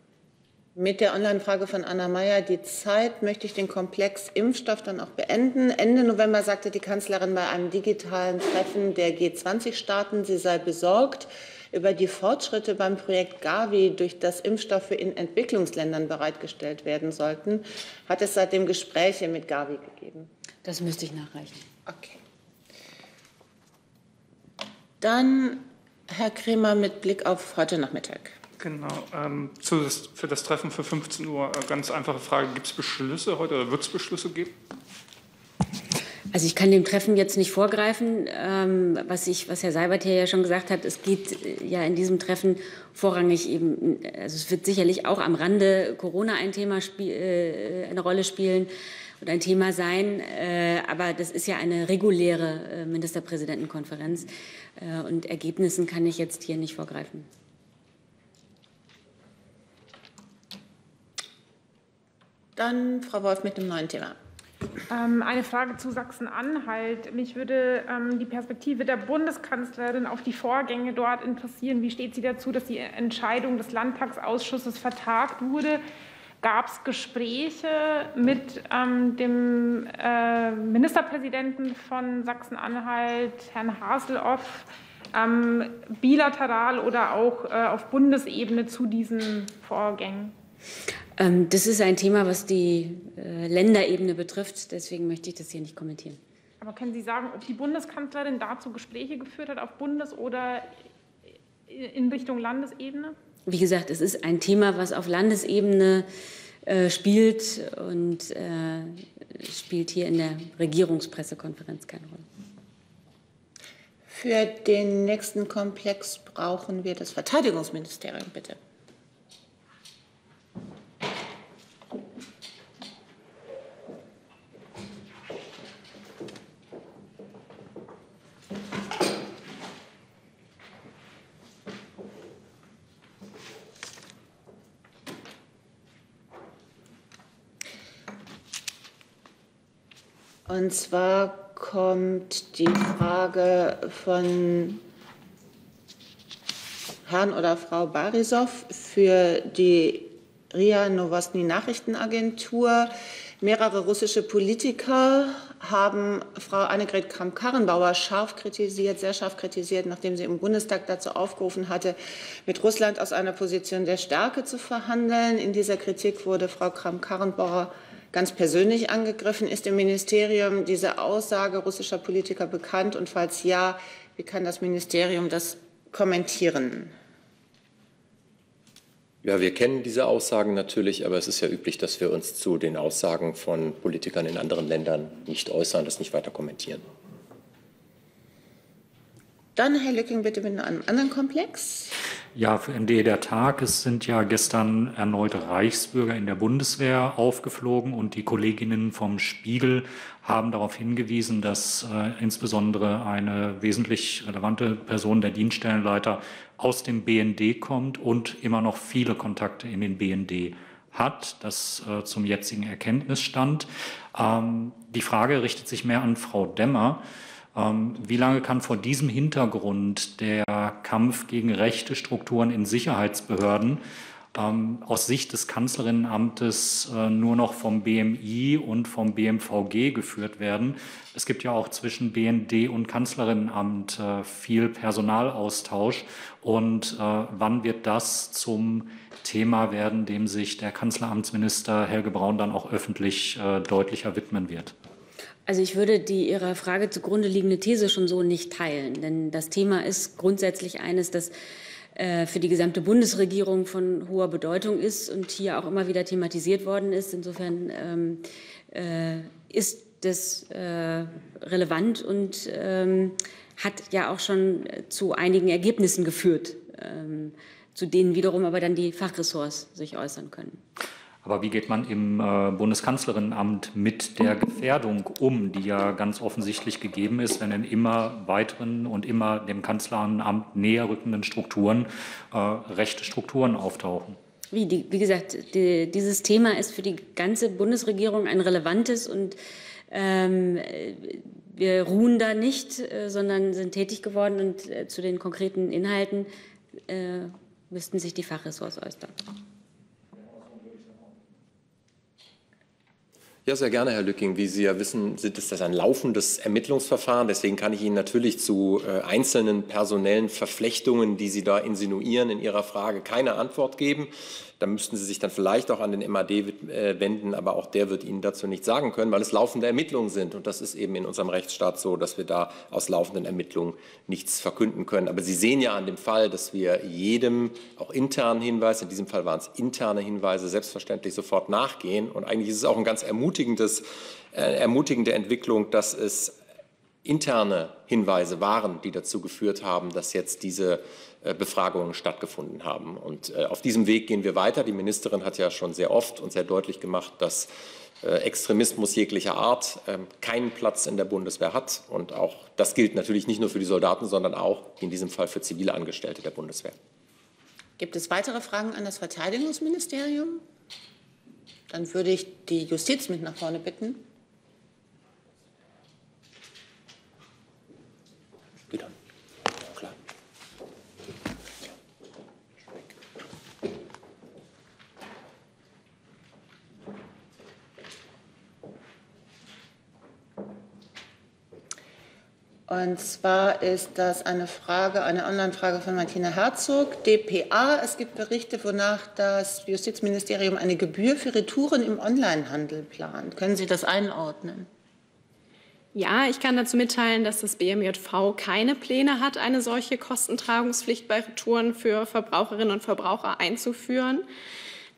Mit der Online-Frage von Anna Mayer, die Zeit, möchte ich den Komplex Impfstoff dann auch beenden. Ende November sagte die Kanzlerin bei einem digitalen Treffen der G20-Staaten, sie sei besorgt über die Fortschritte beim Projekt Gavi, durch das Impfstoffe in Entwicklungsländern bereitgestellt werden sollten. Hat es seitdem Gespräche mit Gavi gegeben? Das müsste ich nachreichen. Okay. Dann Herr Kremer mit Blick auf heute Nachmittag. Genau. Ähm, zu für das Treffen für 15 Uhr äh, ganz einfache Frage. Gibt es Beschlüsse heute oder wird es Beschlüsse geben? Also ich kann dem Treffen jetzt nicht vorgreifen, ähm, was, ich, was Herr Seibert hier ja schon gesagt hat. Es geht äh, ja in diesem Treffen vorrangig eben, also es wird sicherlich auch am Rande Corona ein Thema äh, eine Rolle spielen und ein Thema sein. Äh, aber das ist ja eine reguläre äh, Ministerpräsidentenkonferenz äh, und Ergebnissen kann ich jetzt hier nicht vorgreifen. Dann Frau Wolf mit dem neuen Thema. Ähm, eine Frage zu Sachsen-Anhalt. Mich würde ähm, die Perspektive der Bundeskanzlerin auf die Vorgänge dort interessieren. Wie steht sie dazu, dass die Entscheidung des Landtagsausschusses vertagt wurde? Gab es Gespräche mit ähm, dem äh, Ministerpräsidenten von Sachsen-Anhalt, Herrn Haseloff, bilateral oder auch äh, auf Bundesebene zu diesen Vorgängen? Ähm, das ist ein Thema, was die äh, Länderebene betrifft. Deswegen möchte ich das hier nicht kommentieren. Aber können Sie sagen, ob die Bundeskanzlerin dazu Gespräche geführt hat auf Bundes- oder in Richtung Landesebene? Wie gesagt, es ist ein Thema, was auf Landesebene äh, spielt und äh, spielt hier in der Regierungspressekonferenz keine Rolle. Für den nächsten Komplex brauchen wir das Verteidigungsministerium, bitte. Und zwar kommt die Frage von Herrn oder Frau Barisov für die RIA Novostny Nachrichtenagentur. Mehrere russische Politiker haben Frau Annegret Kramp-Karrenbauer scharf kritisiert, sehr scharf kritisiert, nachdem sie im Bundestag dazu aufgerufen hatte, mit Russland aus einer Position der Stärke zu verhandeln. In dieser Kritik wurde Frau Kramp-Karrenbauer ganz persönlich angegriffen. Ist im Ministerium diese Aussage russischer Politiker bekannt? Und falls ja, wie kann das Ministerium das kommentieren? Ja, wir kennen diese Aussagen natürlich, aber es ist ja üblich, dass wir uns zu den Aussagen von Politikern in anderen Ländern nicht äußern, das nicht weiter kommentieren. Dann Herr Lücking bitte mit einem anderen Komplex. Ja, für NDE der Tag. Es sind ja gestern erneut Reichsbürger in der Bundeswehr aufgeflogen und die Kolleginnen vom Spiegel haben darauf hingewiesen, dass äh, insbesondere eine wesentlich relevante Person, der Dienststellenleiter, aus dem BND kommt und immer noch viele Kontakte in den BND hat, das äh, zum jetzigen Erkenntnisstand. Ähm, die Frage richtet sich mehr an Frau Demmer. Ähm, wie lange kann vor diesem Hintergrund der Kampf gegen rechte Strukturen in Sicherheitsbehörden ähm, aus Sicht des Kanzlerinnenamtes äh, nur noch vom BMI und vom BMVG geführt werden? Es gibt ja auch zwischen BND und Kanzlerinnenamt äh, viel Personalaustausch. Und äh, wann wird das zum Thema werden, dem sich der Kanzleramtsminister Helge Braun dann auch öffentlich deutlicher widmen wird? Also ich würde die Ihrer Frage zugrunde liegende These schon so nicht teilen, denn das Thema ist grundsätzlich eines, das äh, für die gesamte Bundesregierung von hoher Bedeutung ist und hier auch immer wieder thematisiert worden ist. Insofern ähm, äh, ist das äh, relevant und ähm, hat ja auch schon zu einigen Ergebnissen geführt, ähm, zu denen wiederum aber dann die Fachressorts sich äußern können. Aber wie geht man im äh, Bundeskanzlerinnenamt mit der Gefährdung um, die ja ganz offensichtlich gegeben ist, wenn in immer weiteren und immer dem Kanzleramt näher rückenden Strukturen äh, rechte Strukturen auftauchen? Wie, die, wie gesagt, die, dieses Thema ist für die ganze Bundesregierung ein relevantes und ähm, wir ruhen da nicht, äh, sondern sind tätig geworden und äh, zu den konkreten Inhalten äh, müssten sich die Fachressorts äußern. Ja, sehr gerne, Herr Lücking. Wie Sie ja wissen, ist das ein laufendes Ermittlungsverfahren. Deswegen kann ich Ihnen natürlich zu äh, einzelnen personellen Verflechtungen, die Sie da insinuieren, in Ihrer Frage keine Antwort geben. Da müssten Sie sich dann vielleicht auch an den MAD äh, wenden, aber auch der wird Ihnen dazu nichts sagen können, weil es laufende Ermittlungen sind. Und das ist eben in unserem Rechtsstaat so, dass wir da aus laufenden Ermittlungen nichts verkünden können. Aber Sie sehen ja an dem Fall, dass wir jedem, auch internen Hinweis, in diesem Fall waren es interne Hinweise, selbstverständlich sofort nachgehen. Und eigentlich ist es auch ein ganz ermutigendes, äh, ermutigende Entwicklung, dass es interne Hinweise waren, die dazu geführt haben, dass jetzt diese äh, Befragungen stattgefunden haben. Und äh, auf diesem Weg gehen wir weiter. Die Ministerin hat ja schon sehr oft und sehr deutlich gemacht, dass äh, Extremismus jeglicher Art ähm, keinen Platz in der Bundeswehr hat. Und auch das gilt natürlich nicht nur für die Soldaten, sondern auch in diesem Fall für zivile Angestellte der Bundeswehr. Gibt es weitere Fragen an das Verteidigungsministerium? Dann würde ich die Justiz mit nach vorne bitten. Und zwar ist das eine Frage, eine Online-Frage von Martina Herzog, dpa. Es gibt Berichte, wonach das Justizministerium eine Gebühr für Retouren im Onlinehandel plant. Können Sie das einordnen? Ja, ich kann dazu mitteilen, dass das BMJV keine Pläne hat, eine solche Kostentragungspflicht bei Retouren für Verbraucherinnen und Verbraucher einzuführen.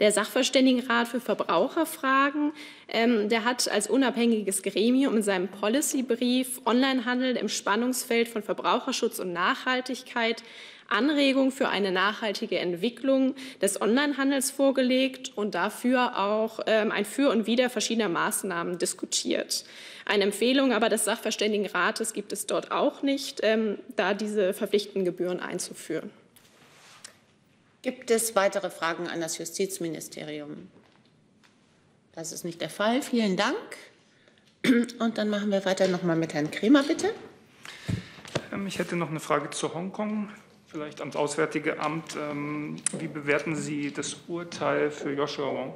Der Sachverständigenrat für Verbraucherfragen, ähm, der hat als unabhängiges Gremium in seinem Policybrief Onlinehandel im Spannungsfeld von Verbraucherschutz und Nachhaltigkeit Anregung für eine nachhaltige Entwicklung des Onlinehandels vorgelegt und dafür auch ähm, ein Für und Wider verschiedener Maßnahmen diskutiert. Eine Empfehlung aber des Sachverständigenrates gibt es dort auch nicht, ähm, da diese verpflichtenden Gebühren einzuführen. Gibt es weitere Fragen an das Justizministerium? Das ist nicht der Fall. Vielen Dank. Und dann machen wir weiter noch mal mit Herrn Kremer, bitte. Ähm, ich hätte noch eine Frage zu Hongkong, vielleicht ans Auswärtige Amt. Ähm, wie bewerten Sie das Urteil für Joshua Wong?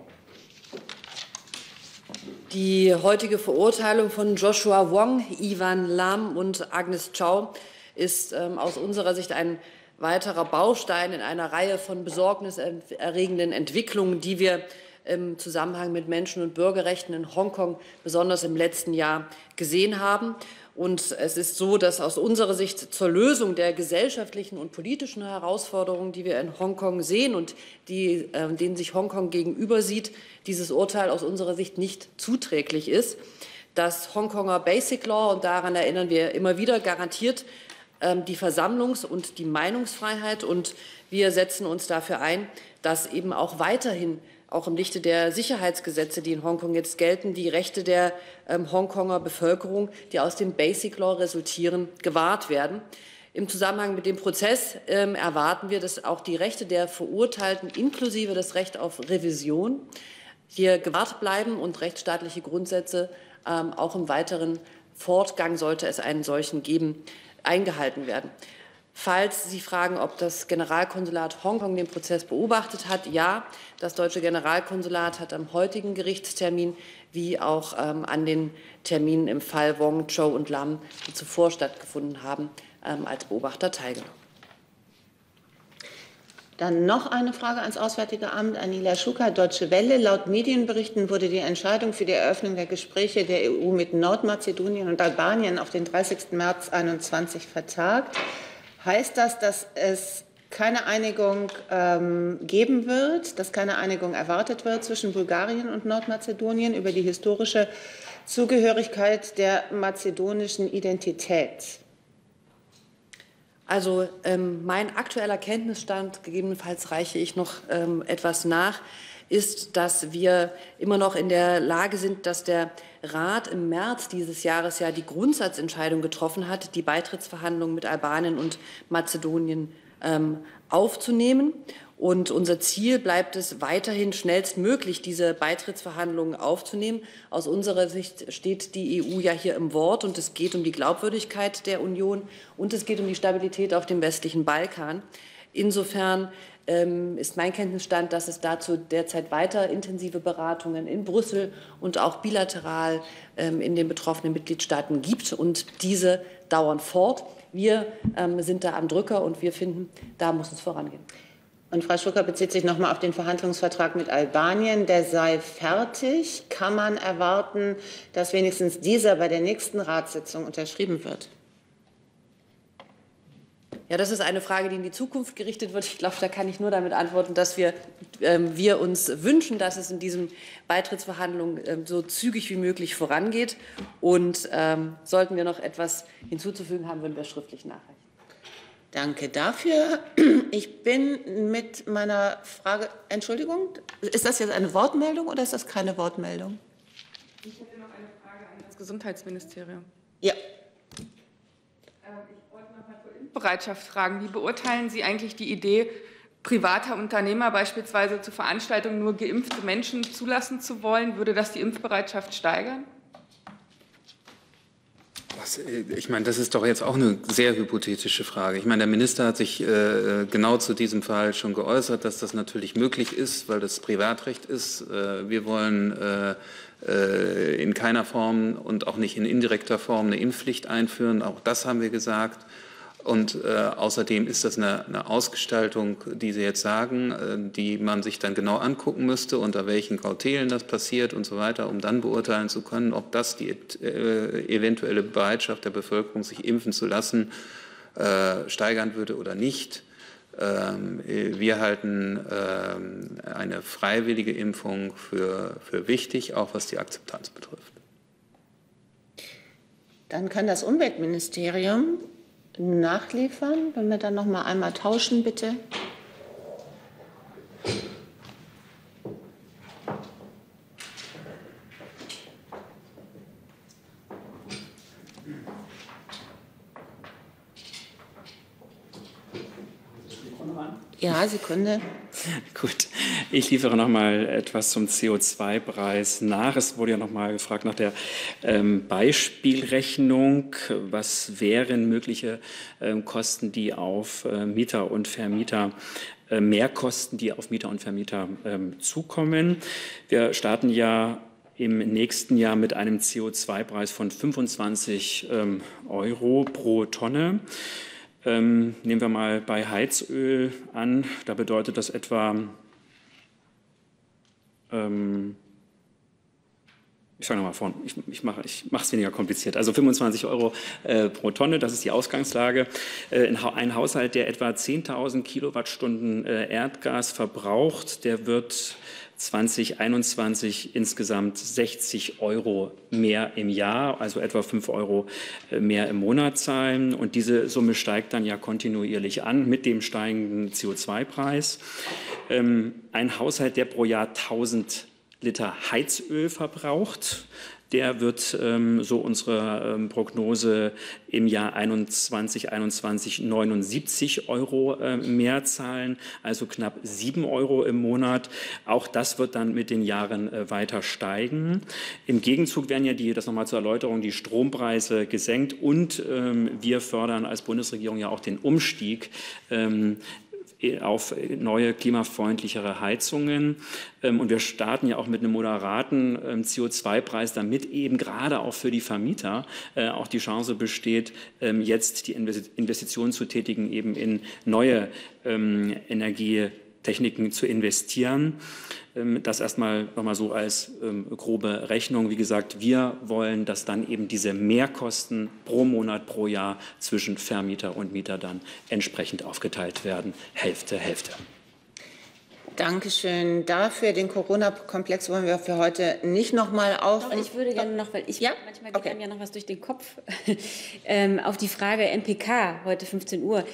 Die heutige Verurteilung von Joshua Wong, Ivan Lam und Agnes Chow ist ähm, aus unserer Sicht ein weiterer Baustein in einer Reihe von besorgniserregenden Entwicklungen, die wir im Zusammenhang mit Menschen- und Bürgerrechten in Hongkong besonders im letzten Jahr gesehen haben. Und es ist so, dass aus unserer Sicht zur Lösung der gesellschaftlichen und politischen Herausforderungen, die wir in Hongkong sehen und die, äh, denen sich Hongkong gegenüber sieht, dieses Urteil aus unserer Sicht nicht zuträglich ist. Das Hongkonger Basic Law, und daran erinnern wir immer wieder, garantiert die Versammlungs- und die Meinungsfreiheit. Und wir setzen uns dafür ein, dass eben auch weiterhin auch im Lichte der Sicherheitsgesetze, die in Hongkong jetzt gelten, die Rechte der ähm, Hongkonger Bevölkerung, die aus dem Basic Law resultieren, gewahrt werden. Im Zusammenhang mit dem Prozess ähm, erwarten wir, dass auch die Rechte der Verurteilten inklusive das Recht auf Revision hier gewahrt bleiben und rechtsstaatliche Grundsätze ähm, auch im weiteren Fortgang, sollte es einen solchen geben, eingehalten werden. Falls Sie fragen, ob das Generalkonsulat Hongkong den Prozess beobachtet hat, ja, das deutsche Generalkonsulat hat am heutigen Gerichtstermin wie auch ähm, an den Terminen im Fall Wong, Zhou und Lam, die zuvor stattgefunden haben, ähm, als Beobachter teilgenommen. Dann noch eine Frage ans Auswärtige Amt. Anila Schuka, Deutsche Welle. Laut Medienberichten wurde die Entscheidung für die Eröffnung der Gespräche der EU mit Nordmazedonien und Albanien auf den 30. März 2021 vertagt. Heißt das, dass es keine Einigung ähm, geben wird, dass keine Einigung erwartet wird zwischen Bulgarien und Nordmazedonien über die historische Zugehörigkeit der mazedonischen Identität? Also ähm, mein aktueller Kenntnisstand, gegebenenfalls reiche ich noch ähm, etwas nach, ist, dass wir immer noch in der Lage sind, dass der Rat im März dieses Jahres ja die Grundsatzentscheidung getroffen hat, die Beitrittsverhandlungen mit Albanien und Mazedonien ähm, aufzunehmen. Und unser Ziel bleibt es weiterhin schnellstmöglich, diese Beitrittsverhandlungen aufzunehmen. Aus unserer Sicht steht die EU ja hier im Wort und es geht um die Glaubwürdigkeit der Union und es geht um die Stabilität auf dem westlichen Balkan. Insofern ähm, ist mein Kenntnisstand, dass es dazu derzeit weiter intensive Beratungen in Brüssel und auch bilateral ähm, in den betroffenen Mitgliedstaaten gibt. Und diese dauern fort. Wir ähm, sind da am Drücker und wir finden, da muss es vorangehen. Und Frau Schucker bezieht sich noch mal auf den Verhandlungsvertrag mit Albanien. Der sei fertig. Kann man erwarten, dass wenigstens dieser bei der nächsten Ratssitzung unterschrieben wird? Ja, das ist eine Frage, die in die Zukunft gerichtet wird. Ich glaube, da kann ich nur damit antworten, dass wir, ähm, wir uns wünschen, dass es in diesen Beitrittsverhandlungen ähm, so zügig wie möglich vorangeht. Und ähm, sollten wir noch etwas hinzuzufügen haben, würden wir schriftlich nachreichen. Danke dafür. Ich bin mit meiner Frage, Entschuldigung, ist das jetzt eine Wortmeldung oder ist das keine Wortmeldung? Ich hätte noch eine Frage an das Gesundheitsministerium. Ja. Ähm, ich wollte noch mal zur Impfbereitschaft fragen. Wie beurteilen Sie eigentlich die Idee, privater Unternehmer beispielsweise zu Veranstaltungen nur geimpfte Menschen zulassen zu wollen? Würde das die Impfbereitschaft steigern? Was, äh, ich meine, das ist doch jetzt auch eine sehr hypothetische Frage. Ich meine, der Minister hat sich äh, genau zu diesem Fall schon geäußert, dass das natürlich möglich ist, weil das Privatrecht ist. Äh, wir wollen äh, äh in keiner Form und auch nicht in indirekter Form eine Impfpflicht einführen. Auch das haben wir gesagt. Und äh, außerdem ist das eine, eine, Ausgestaltung, die Sie jetzt sagen, äh, die man sich dann genau angucken müsste, unter welchen Kautelen das passiert und so weiter, um dann beurteilen zu können, ob das die äh, eventuelle Bereitschaft der Bevölkerung, sich impfen zu lassen, äh, steigern würde oder nicht. Ähm, wir halten ähm, eine freiwillige Impfung für, für wichtig, auch was die Akzeptanz betrifft. Dann kann das Umweltministerium nachliefern. Wenn wir dann noch mal einmal tauschen, bitte. Ja, Sekunde. Gut, ich liefere noch mal etwas zum CO2-Preis nach. Es wurde ja noch mal gefragt nach der ähm, Beispielrechnung. Was wären mögliche ähm, Kosten, die auf äh, Mieter und Vermieter äh, Mehrkosten, die auf Mieter und Vermieter ähm, zukommen? Wir starten ja im nächsten Jahr mit einem CO2-Preis von 25 ähm, Euro pro Tonne. Ähm, nehmen wir mal bei Heizöl an, da bedeutet das etwa, ähm, ich fange nochmal von, ich, ich mache es weniger kompliziert. Also 25 Euro äh, pro Tonne, das ist die Ausgangslage. Äh, ein Haushalt, der etwa 10.000 Kilowattstunden äh, Erdgas verbraucht, der wird 2021 insgesamt 60 Euro mehr im Jahr, also etwa 5 Euro äh, mehr im Monat zahlen. Und diese Summe steigt dann ja kontinuierlich an mit dem steigenden CO2-Preis. Ähm, ein Haushalt, der pro Jahr 1000 Liter Heizöl verbraucht. Der wird, ähm, so unsere ähm, Prognose, im Jahr 2021, 21 79 Euro äh, mehr zahlen, also knapp 7 Euro im Monat. Auch das wird dann mit den Jahren äh, weiter steigen. Im Gegenzug werden ja die, das nochmal zur Erläuterung, die Strompreise gesenkt und ähm, wir fördern als Bundesregierung ja auch den Umstieg ähm, auf neue klimafreundlichere Heizungen. Ähm, und wir starten ja auch mit einem moderaten ähm, CO2-Preis, damit eben gerade auch für die Vermieter äh, auch die Chance besteht, ähm, jetzt die Investitionen zu tätigen, eben in neue Energietechniken zu investieren. Ähm, das erstmal nochmal so als ähm, grobe Rechnung. Wie gesagt, wir wollen, dass dann eben diese Mehrkosten pro Monat, pro Jahr zwischen Vermieter und Mieter dann entsprechend aufgeteilt werden. Hälfte, Hälfte. Dankeschön dafür. Den Corona-Komplex wollen wir für heute nicht noch mal auf. Doch, ich würde gerne noch, weil ich ja? manchmal geht okay. einem ja noch was durch den Kopf, ähm, auf die Frage MPK heute 15 Uhr.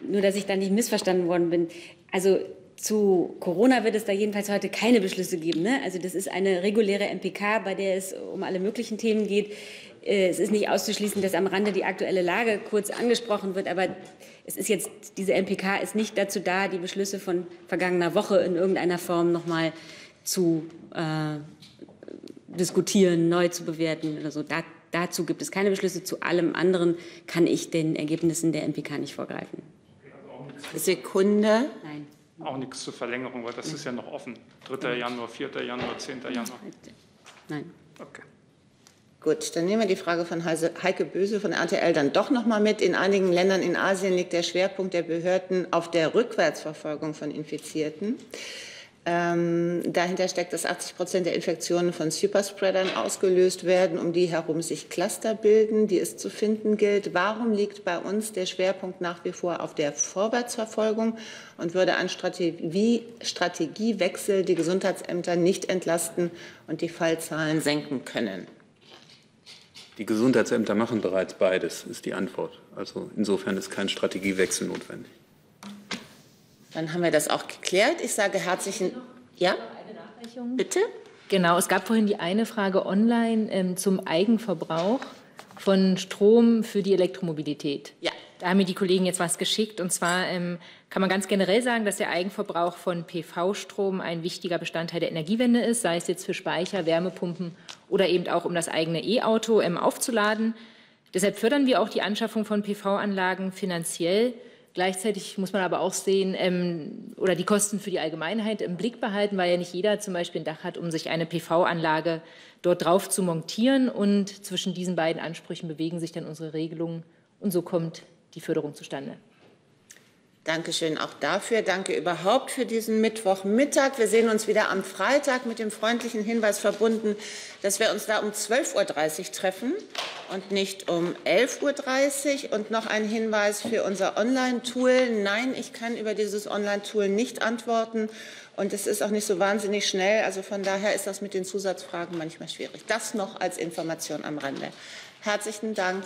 Nur, dass ich da nicht missverstanden worden bin. Also zu Corona wird es da jedenfalls heute keine Beschlüsse geben. Ne? Also das ist eine reguläre MPK, bei der es um alle möglichen Themen geht. Äh, es ist nicht auszuschließen, dass am Rande die aktuelle Lage kurz angesprochen wird, aber es ist jetzt, diese MPK ist nicht dazu da, die Beschlüsse von vergangener Woche in irgendeiner Form nochmal zu äh, diskutieren, neu zu bewerten oder so. Da, dazu gibt es keine Beschlüsse. Zu allem anderen kann ich den Ergebnissen der MPK nicht vorgreifen. Sekunde. Nein auch nichts zur Verlängerung, weil das ist ja noch offen. 3. Januar, 4. Januar, 10. Januar. Nein. Okay. Gut, dann nehmen wir die Frage von Heike Böse von RTL dann doch noch mal mit. In einigen Ländern in Asien liegt der Schwerpunkt der Behörden auf der Rückwärtsverfolgung von Infizierten. Ähm, dahinter steckt, dass 80 Prozent der Infektionen von Superspreadern ausgelöst werden, um die herum sich Cluster bilden, die es zu finden gilt. Warum liegt bei uns der Schwerpunkt nach wie vor auf der Vorwärtsverfolgung und würde ein Strategie, Strategiewechsel die Gesundheitsämter nicht entlasten und die Fallzahlen senken können? Die Gesundheitsämter machen bereits beides, ist die Antwort. Also insofern ist kein Strategiewechsel notwendig. Dann haben wir das auch geklärt. Ich sage herzlichen Ja? Bitte? Genau, es gab vorhin die eine Frage online ähm, zum Eigenverbrauch von Strom für die Elektromobilität. Ja. Da haben mir die Kollegen jetzt was geschickt. Und zwar ähm, kann man ganz generell sagen, dass der Eigenverbrauch von PV-Strom ein wichtiger Bestandteil der Energiewende ist, sei es jetzt für Speicher, Wärmepumpen oder eben auch um das eigene E-Auto ähm, aufzuladen. Deshalb fördern wir auch die Anschaffung von PV-Anlagen finanziell. Gleichzeitig muss man aber auch sehen ähm, oder die Kosten für die Allgemeinheit im Blick behalten, weil ja nicht jeder zum Beispiel ein Dach hat, um sich eine PV-Anlage dort drauf zu montieren. Und zwischen diesen beiden Ansprüchen bewegen sich dann unsere Regelungen und so kommt die Förderung zustande. Dankeschön auch dafür. Danke überhaupt für diesen Mittwochmittag. Wir sehen uns wieder am Freitag mit dem freundlichen Hinweis verbunden, dass wir uns da um 12.30 Uhr treffen und nicht um 11.30 Uhr. Und noch ein Hinweis für unser Online-Tool. Nein, ich kann über dieses Online-Tool nicht antworten. Und es ist auch nicht so wahnsinnig schnell. Also von daher ist das mit den Zusatzfragen manchmal schwierig. Das noch als Information am Rande. Herzlichen Dank.